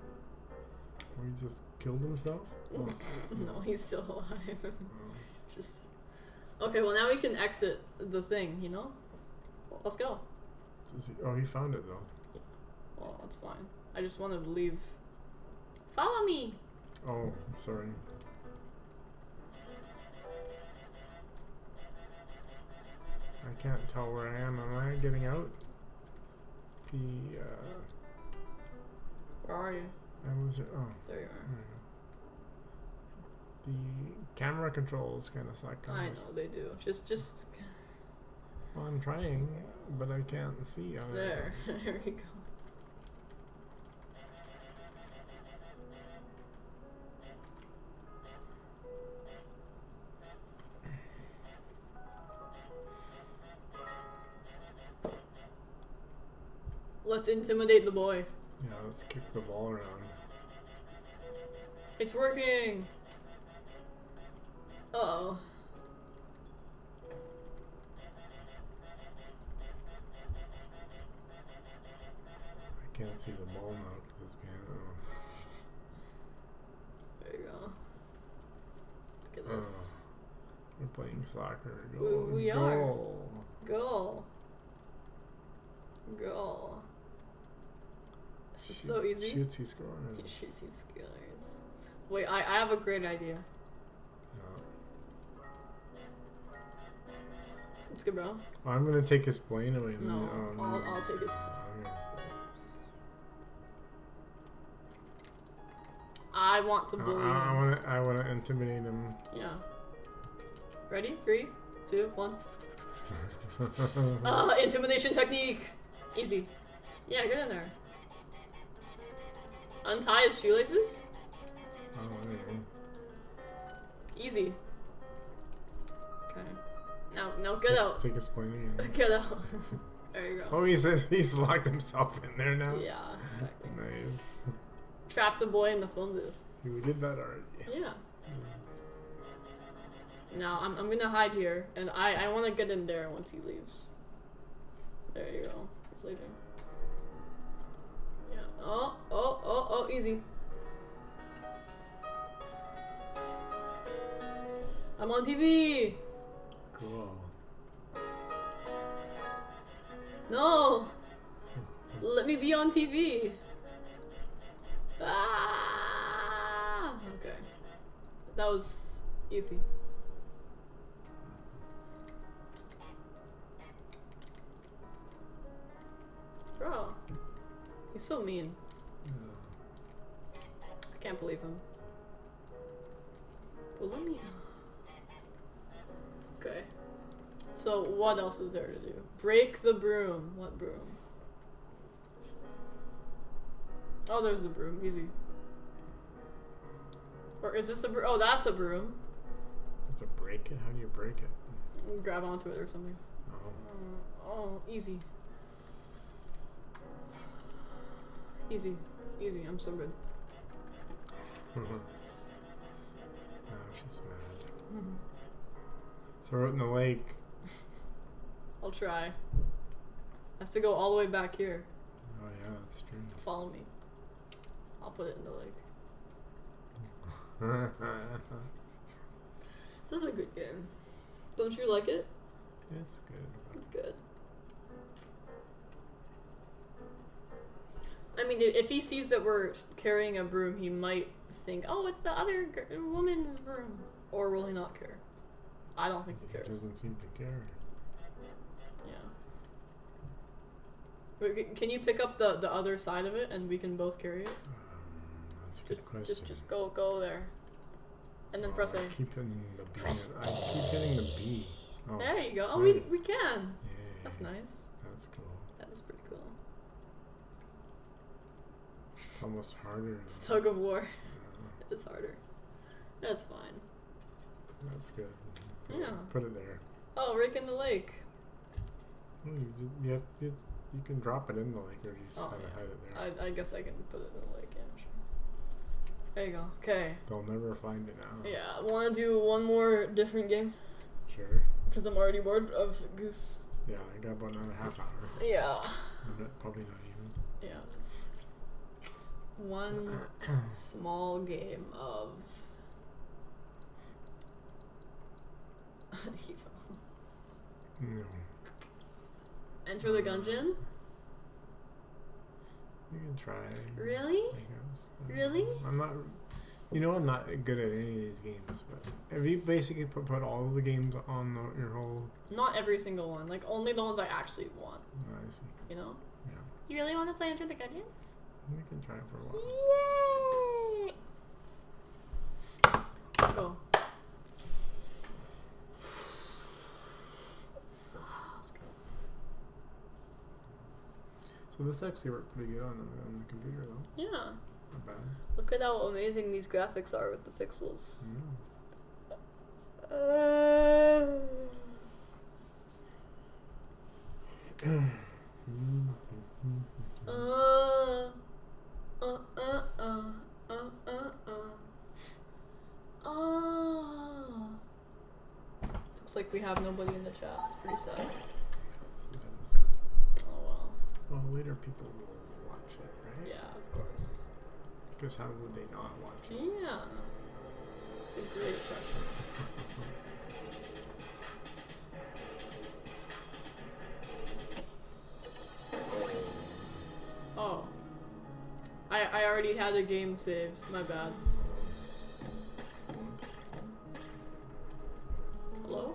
Or he just killed himself? No, he's still alive. Oh. just. Okay, well now we can exit the thing. You know. Well, let's go. He- oh, he found it though. Well, that's fine. I just want to leave. Follow me. Oh, sorry. I can't tell where I am. Am I getting out? The uh, Where are you? I was. Oh, There you are. we go. The camera controls kind of suck. I know they do. Just, just Well, I'm trying, but I can't see it. there. there we go. Let's intimidate the boy. Yeah, let's kick the ball around. It's working. Uh oh. I can't see the ball now because it's behind. Oh. There you go. Look at this. We're playing soccer. We- Goal. we are. Goal. Goal. Goal. This so Shoot- easy. Shoots, he scores. He shoots his skillers. Wait, I, I have a great idea. Yeah. It's good, bro. I'm gonna take his plane away. No, no. I'll, I'll take his. Okay. I want to bully I him. wanna, I wanna intimidate him. Yeah. Ready? Three, two, one. Uh, intimidation technique. Easy. Yeah, get in there. Untie his shoelaces. Oh, there you go. Easy. Okay. Now, now get out. Take his plane again. Get out. there you go. Oh, he says he's locked himself in there now. Yeah, exactly. Nice. Trap the boy in the phone booth. We did that already. Yeah. Now I'm, I'm gonna hide here, and I, I want to get in there once he leaves. There you go. He's leaving. Oh, oh, oh, oh, easy. I'm on TV. Cool. No. Let me be on TV. Ah. Okay. That was easy. Bro. He's so mean. I can't believe him. Well, let me. Okay. So, what else is there to do? Break the broom. What broom? Oh, there's the broom. Easy. Or is this the broom? Oh, that's a broom. Have to break it? How do you break it? Grab onto it or something. Oh. Uh, oh, easy. Easy. Easy. I'm so good. Mm-hmm. now she's mad. Mm-hmm. Throw it in the lake. I'll try. I have to go all the way back here. Oh yeah, that's true. Follow me. I'll put it in the lake. This is a good game. Don't you like it? it's good. It's good. I mean, if he sees that we're carrying a broom, he might think, "Oh, it's the other g- woman's broom," or will he not care? I don't think he He cares. doesn't seem to care. Yeah. Wait, c- can you pick up the the other side of it, and we can both carry it? Um, that's a good question. Just just go go there. And then Oh, press A. I keep hitting the B. Press I keep hitting the B. Oh, There you go. Oh, we, right. we can. yay. That's nice. That's cool. That is pretty cool. It's almost harder. It's tug of war. Yeah, It's harder. That's fine. that's good. Yeah. Put it there. Oh, rake in the lake. Oh, you, you, you, you can drop it in the lake or you just Oh, kind of yeah. hide it there. I, I guess I can put it in the lake. Yeah, sure. There you go. Okay. They'll never find it now. Yeah. Want to do one more different game? Sure. Because I'm already bored of Goose. Yeah, I got about another half hour. Yeah. Probably not. Yeah. One small game of. No. Enter the Gungeon? You can try. Really? I guess. I don't Really? I'm not. You know, I'm not good at any of these games, but have you basically put, put all of the games on the, your whole? Not every single one. Like only the ones I actually want. Oh, I see. You know? Yeah, You really want to play Enter the Gungeon? We can try it for a while. Yay! Let's go. Let's go. So this actually worked pretty good on the, on the computer, though. Yeah. Not bad. Look at how amazing these graphics are with the pixels. Yeah. Uh, uh, uh, uh, uh, uh, uh, uh. Uh. Looks like we have nobody in the chat. It's pretty sad. Oh well. well, later people will watch it, right? Yeah, of course. Because how would they not watch it? Yeah. It's a great question. already had a game saved. My bad. Hello?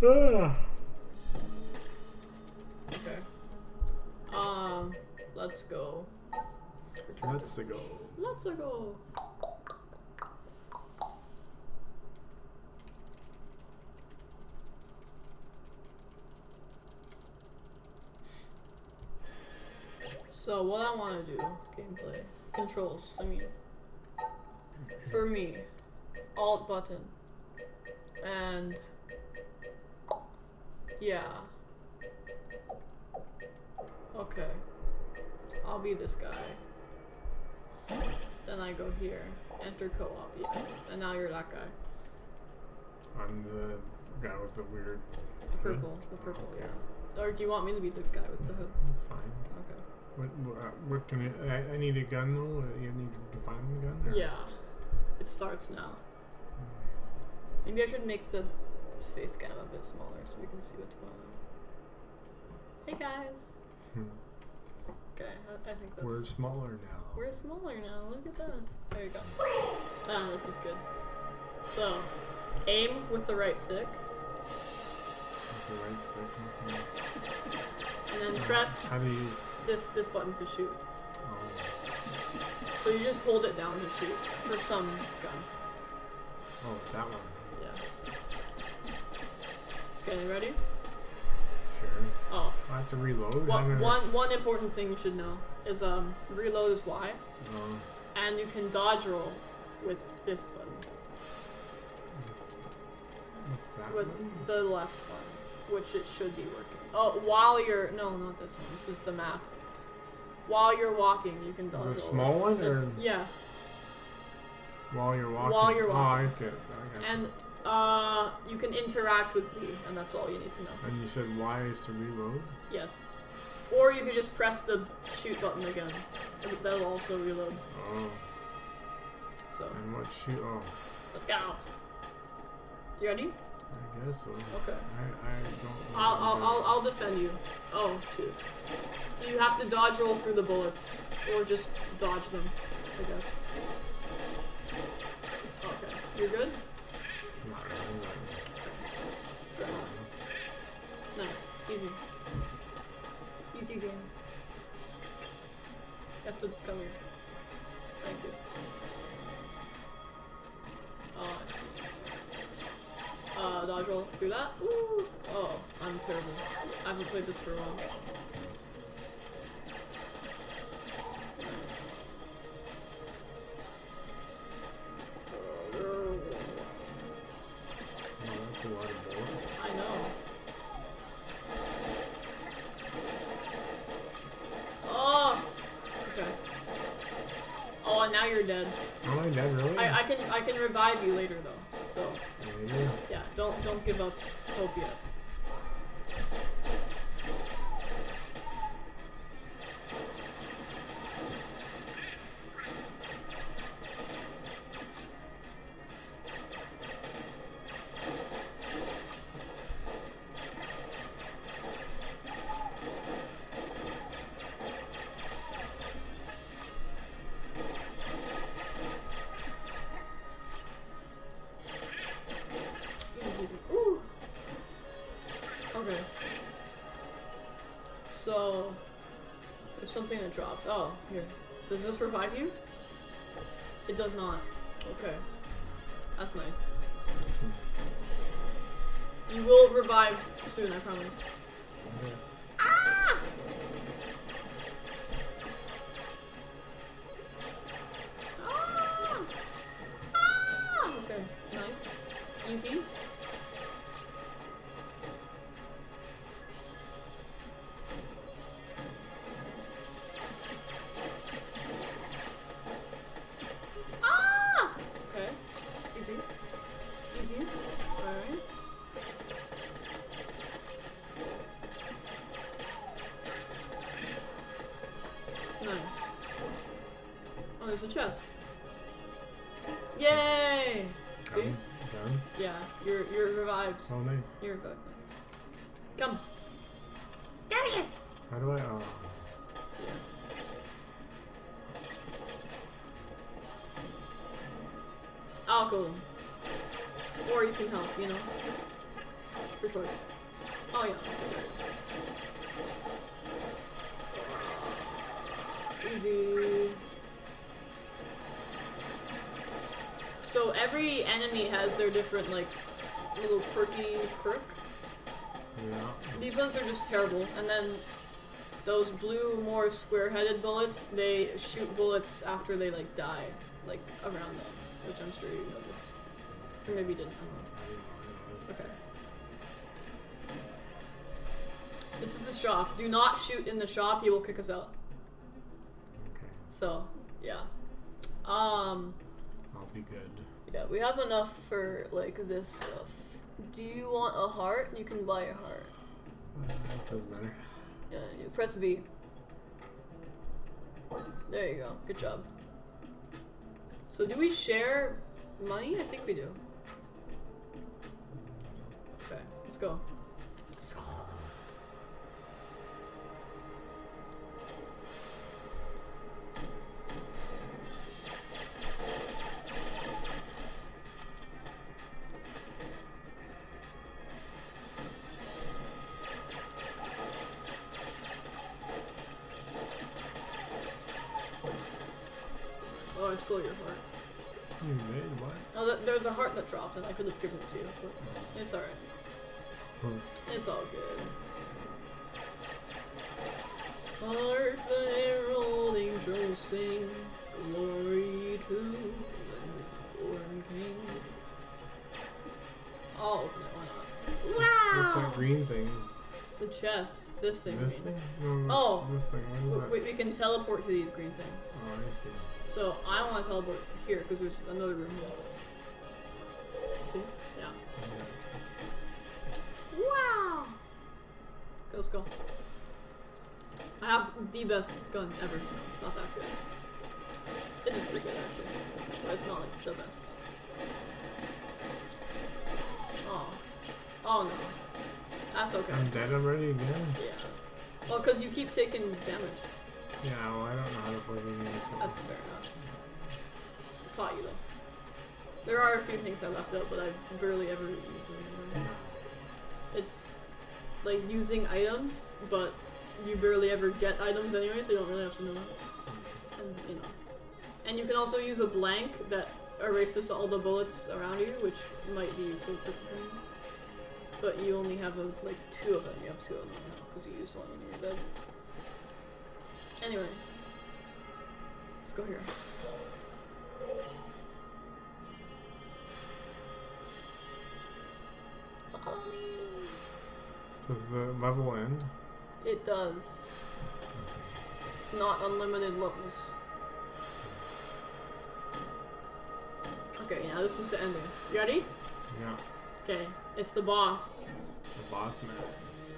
Okay. Um, let's go. Let's go. Let's go. So what I want to do, gameplay, controls. I mean, for me, Alt button, and yeah. Okay, I'll be this guy. Then I go here, enter co-op, yes, and now you're that guy, I'm the guy with the weird. the purple, the purple, Okay. yeah. Or do you want me to be the guy with the hood? That's fine. Okay. What, what, uh, what can I, I? I need a gun though. Uh, You need to define the gun. Or? Yeah, it starts now. Maybe I should make the face cam a bit smaller so we can see what's going on. Hey guys. Hmm. Okay, I, I think that's. We're smaller now. We're smaller now. Look at that. There you go. Ah, this is good. So, aim with the right stick, With the right stick. okay. and then press How do you? This this button to shoot. Oh, So you just hold it down to shoot for some guns. oh, it's that one. Yeah. Okay, ready? Sure. Oh, I have to reload. One, How do I- one, one important thing you should know is um, reload is Y, Oh, and you can dodge roll with this button, with, with with the left one, which it should be working. Oh, while you're no, not this one. This is the map. While you're walking, you can dodge The small one, The- or yes, while you're walking. while you're Oh, walking. I get. I got and uh, you can interact with B, and that's all you need to know. And you said Y is to reload. Yes, or you could just press the shoot button again. That'll also reload. Oh, So and what shoot? Oh, let's go. You ready? I guess so. Okay. I, I don't. I'll, I'll. I'll, I'll defend you. Oh, shoot. You have to dodge roll through the bullets. Or just dodge them, I guess. Okay. You're good? Not really, like- Straight on. Nice. Easy. Easy game. You have to come here. Through that. Ooh. Oh, I'm terrible. I haven't played this for a while. Oh, that's a lot of bullets. I know. Oh. Okay. Oh, now you're dead. Am I dead really? I, I can I can revive you later though. So. Yeah, don't don't give up hope yet. See? Done. Done. Yeah, you're you're revived. Oh, nice. You're revived. Come. Come here. How do I? Oh. Yeah. I'll go. Or you can help, you know. Your choice. Oh yeah. Easy. So every enemy has their different like little quirky quirk. Yeah. These ones are just terrible. And then those blue, more square-headed bullets, they shoot bullets after they like die, like around them, which I'm sure you noticed. Or maybe you didn't. I don't know. I didn't know I noticed. Okay. This is the shop. Do not shoot in the shop. He will kick us out. Okay. So, yeah. Um, I'll be good. yeah, we have enough for like this stuff. Do you want a heart? You can buy a heart. Uh, that doesn't matter. Yeah, you press B. There you go. Good job. So do we share money? I think we do. Okay, let's go. Teleport to these green things. Oh, I see. So I want to teleport here because there's another room here. See? Yeah. Wow! Go, let's go. I have the best gun ever. It's not that good. It is pretty good actually, but it's not like the best. Oh. Oh no. That's okay. I'm dead already again? Yeah. Well, because you keep taking damage. I don't know how to play. So. That's fair enough. I taught you though. There are a few things I left out, but I barely ever use them. anymore. It's like using items, but you barely ever get items anyway, so you don't really have to know. And, you know. And you can also use a blank that erases all the bullets around you, which might be useful for. But you only have a, like two of them. You have two of them because you used one when you were dead. Anyway, let's go here. Follow me. Does the level end? It does. It's not unlimited levels. Okay, now this is the ending. You ready? Yeah. Okay, it's the boss. The boss man.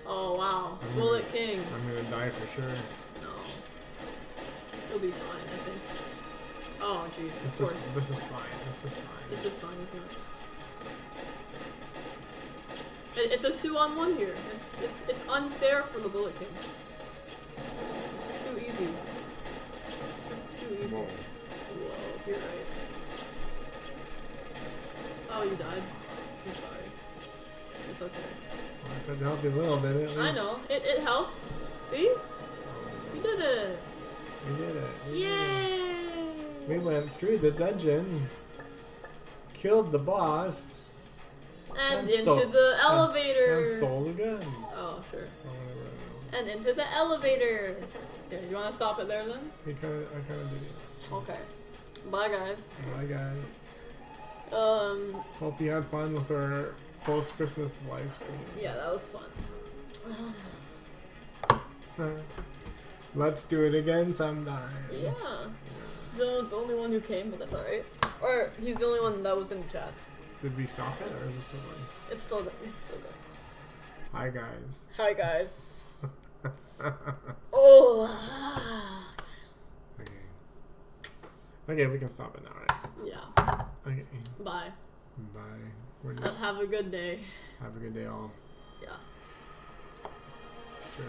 Oh wow. Bullet King. I'm gonna die for sure. No, it'll be fine, I think. Oh jeez, of This course. is this is fine. This is fine. This is fine, isn't it? It- It's a two-on-one here. It's it's it's unfair for the Bullet King. It's too easy. This is too easy. Whoa. Whoa, you're right. Oh, you died. I'm sorry. It's okay. I could help you a little bit. I know. It, it helped. See? We did it. We did it. We did it. Yay! We went through the dungeon, killed the boss, And, and into stole- the elevator. and stole the guns. Oh, sure. Or whatever I know. And into the elevator. Yeah, you want to stop it there then? We kinda, I kind of did it. Okay. Bye, guys. Bye, guys. Um, Hope you had fun with our post Christmas live stream. yeah, that was fun. Let's do it again sometime. Yeah. Dylan was the only one who came, but that's alright. Or he's the only one that was in the chat. Did we stop it or is it still going? It's still there. It's still there. Hi, guys. Hi, guys. oh. Okay. Okay, we can stop it now, right? Yeah. Okay. Bye. Bye. We're Uh, just Have a good day. have a good day, all. Yeah. True.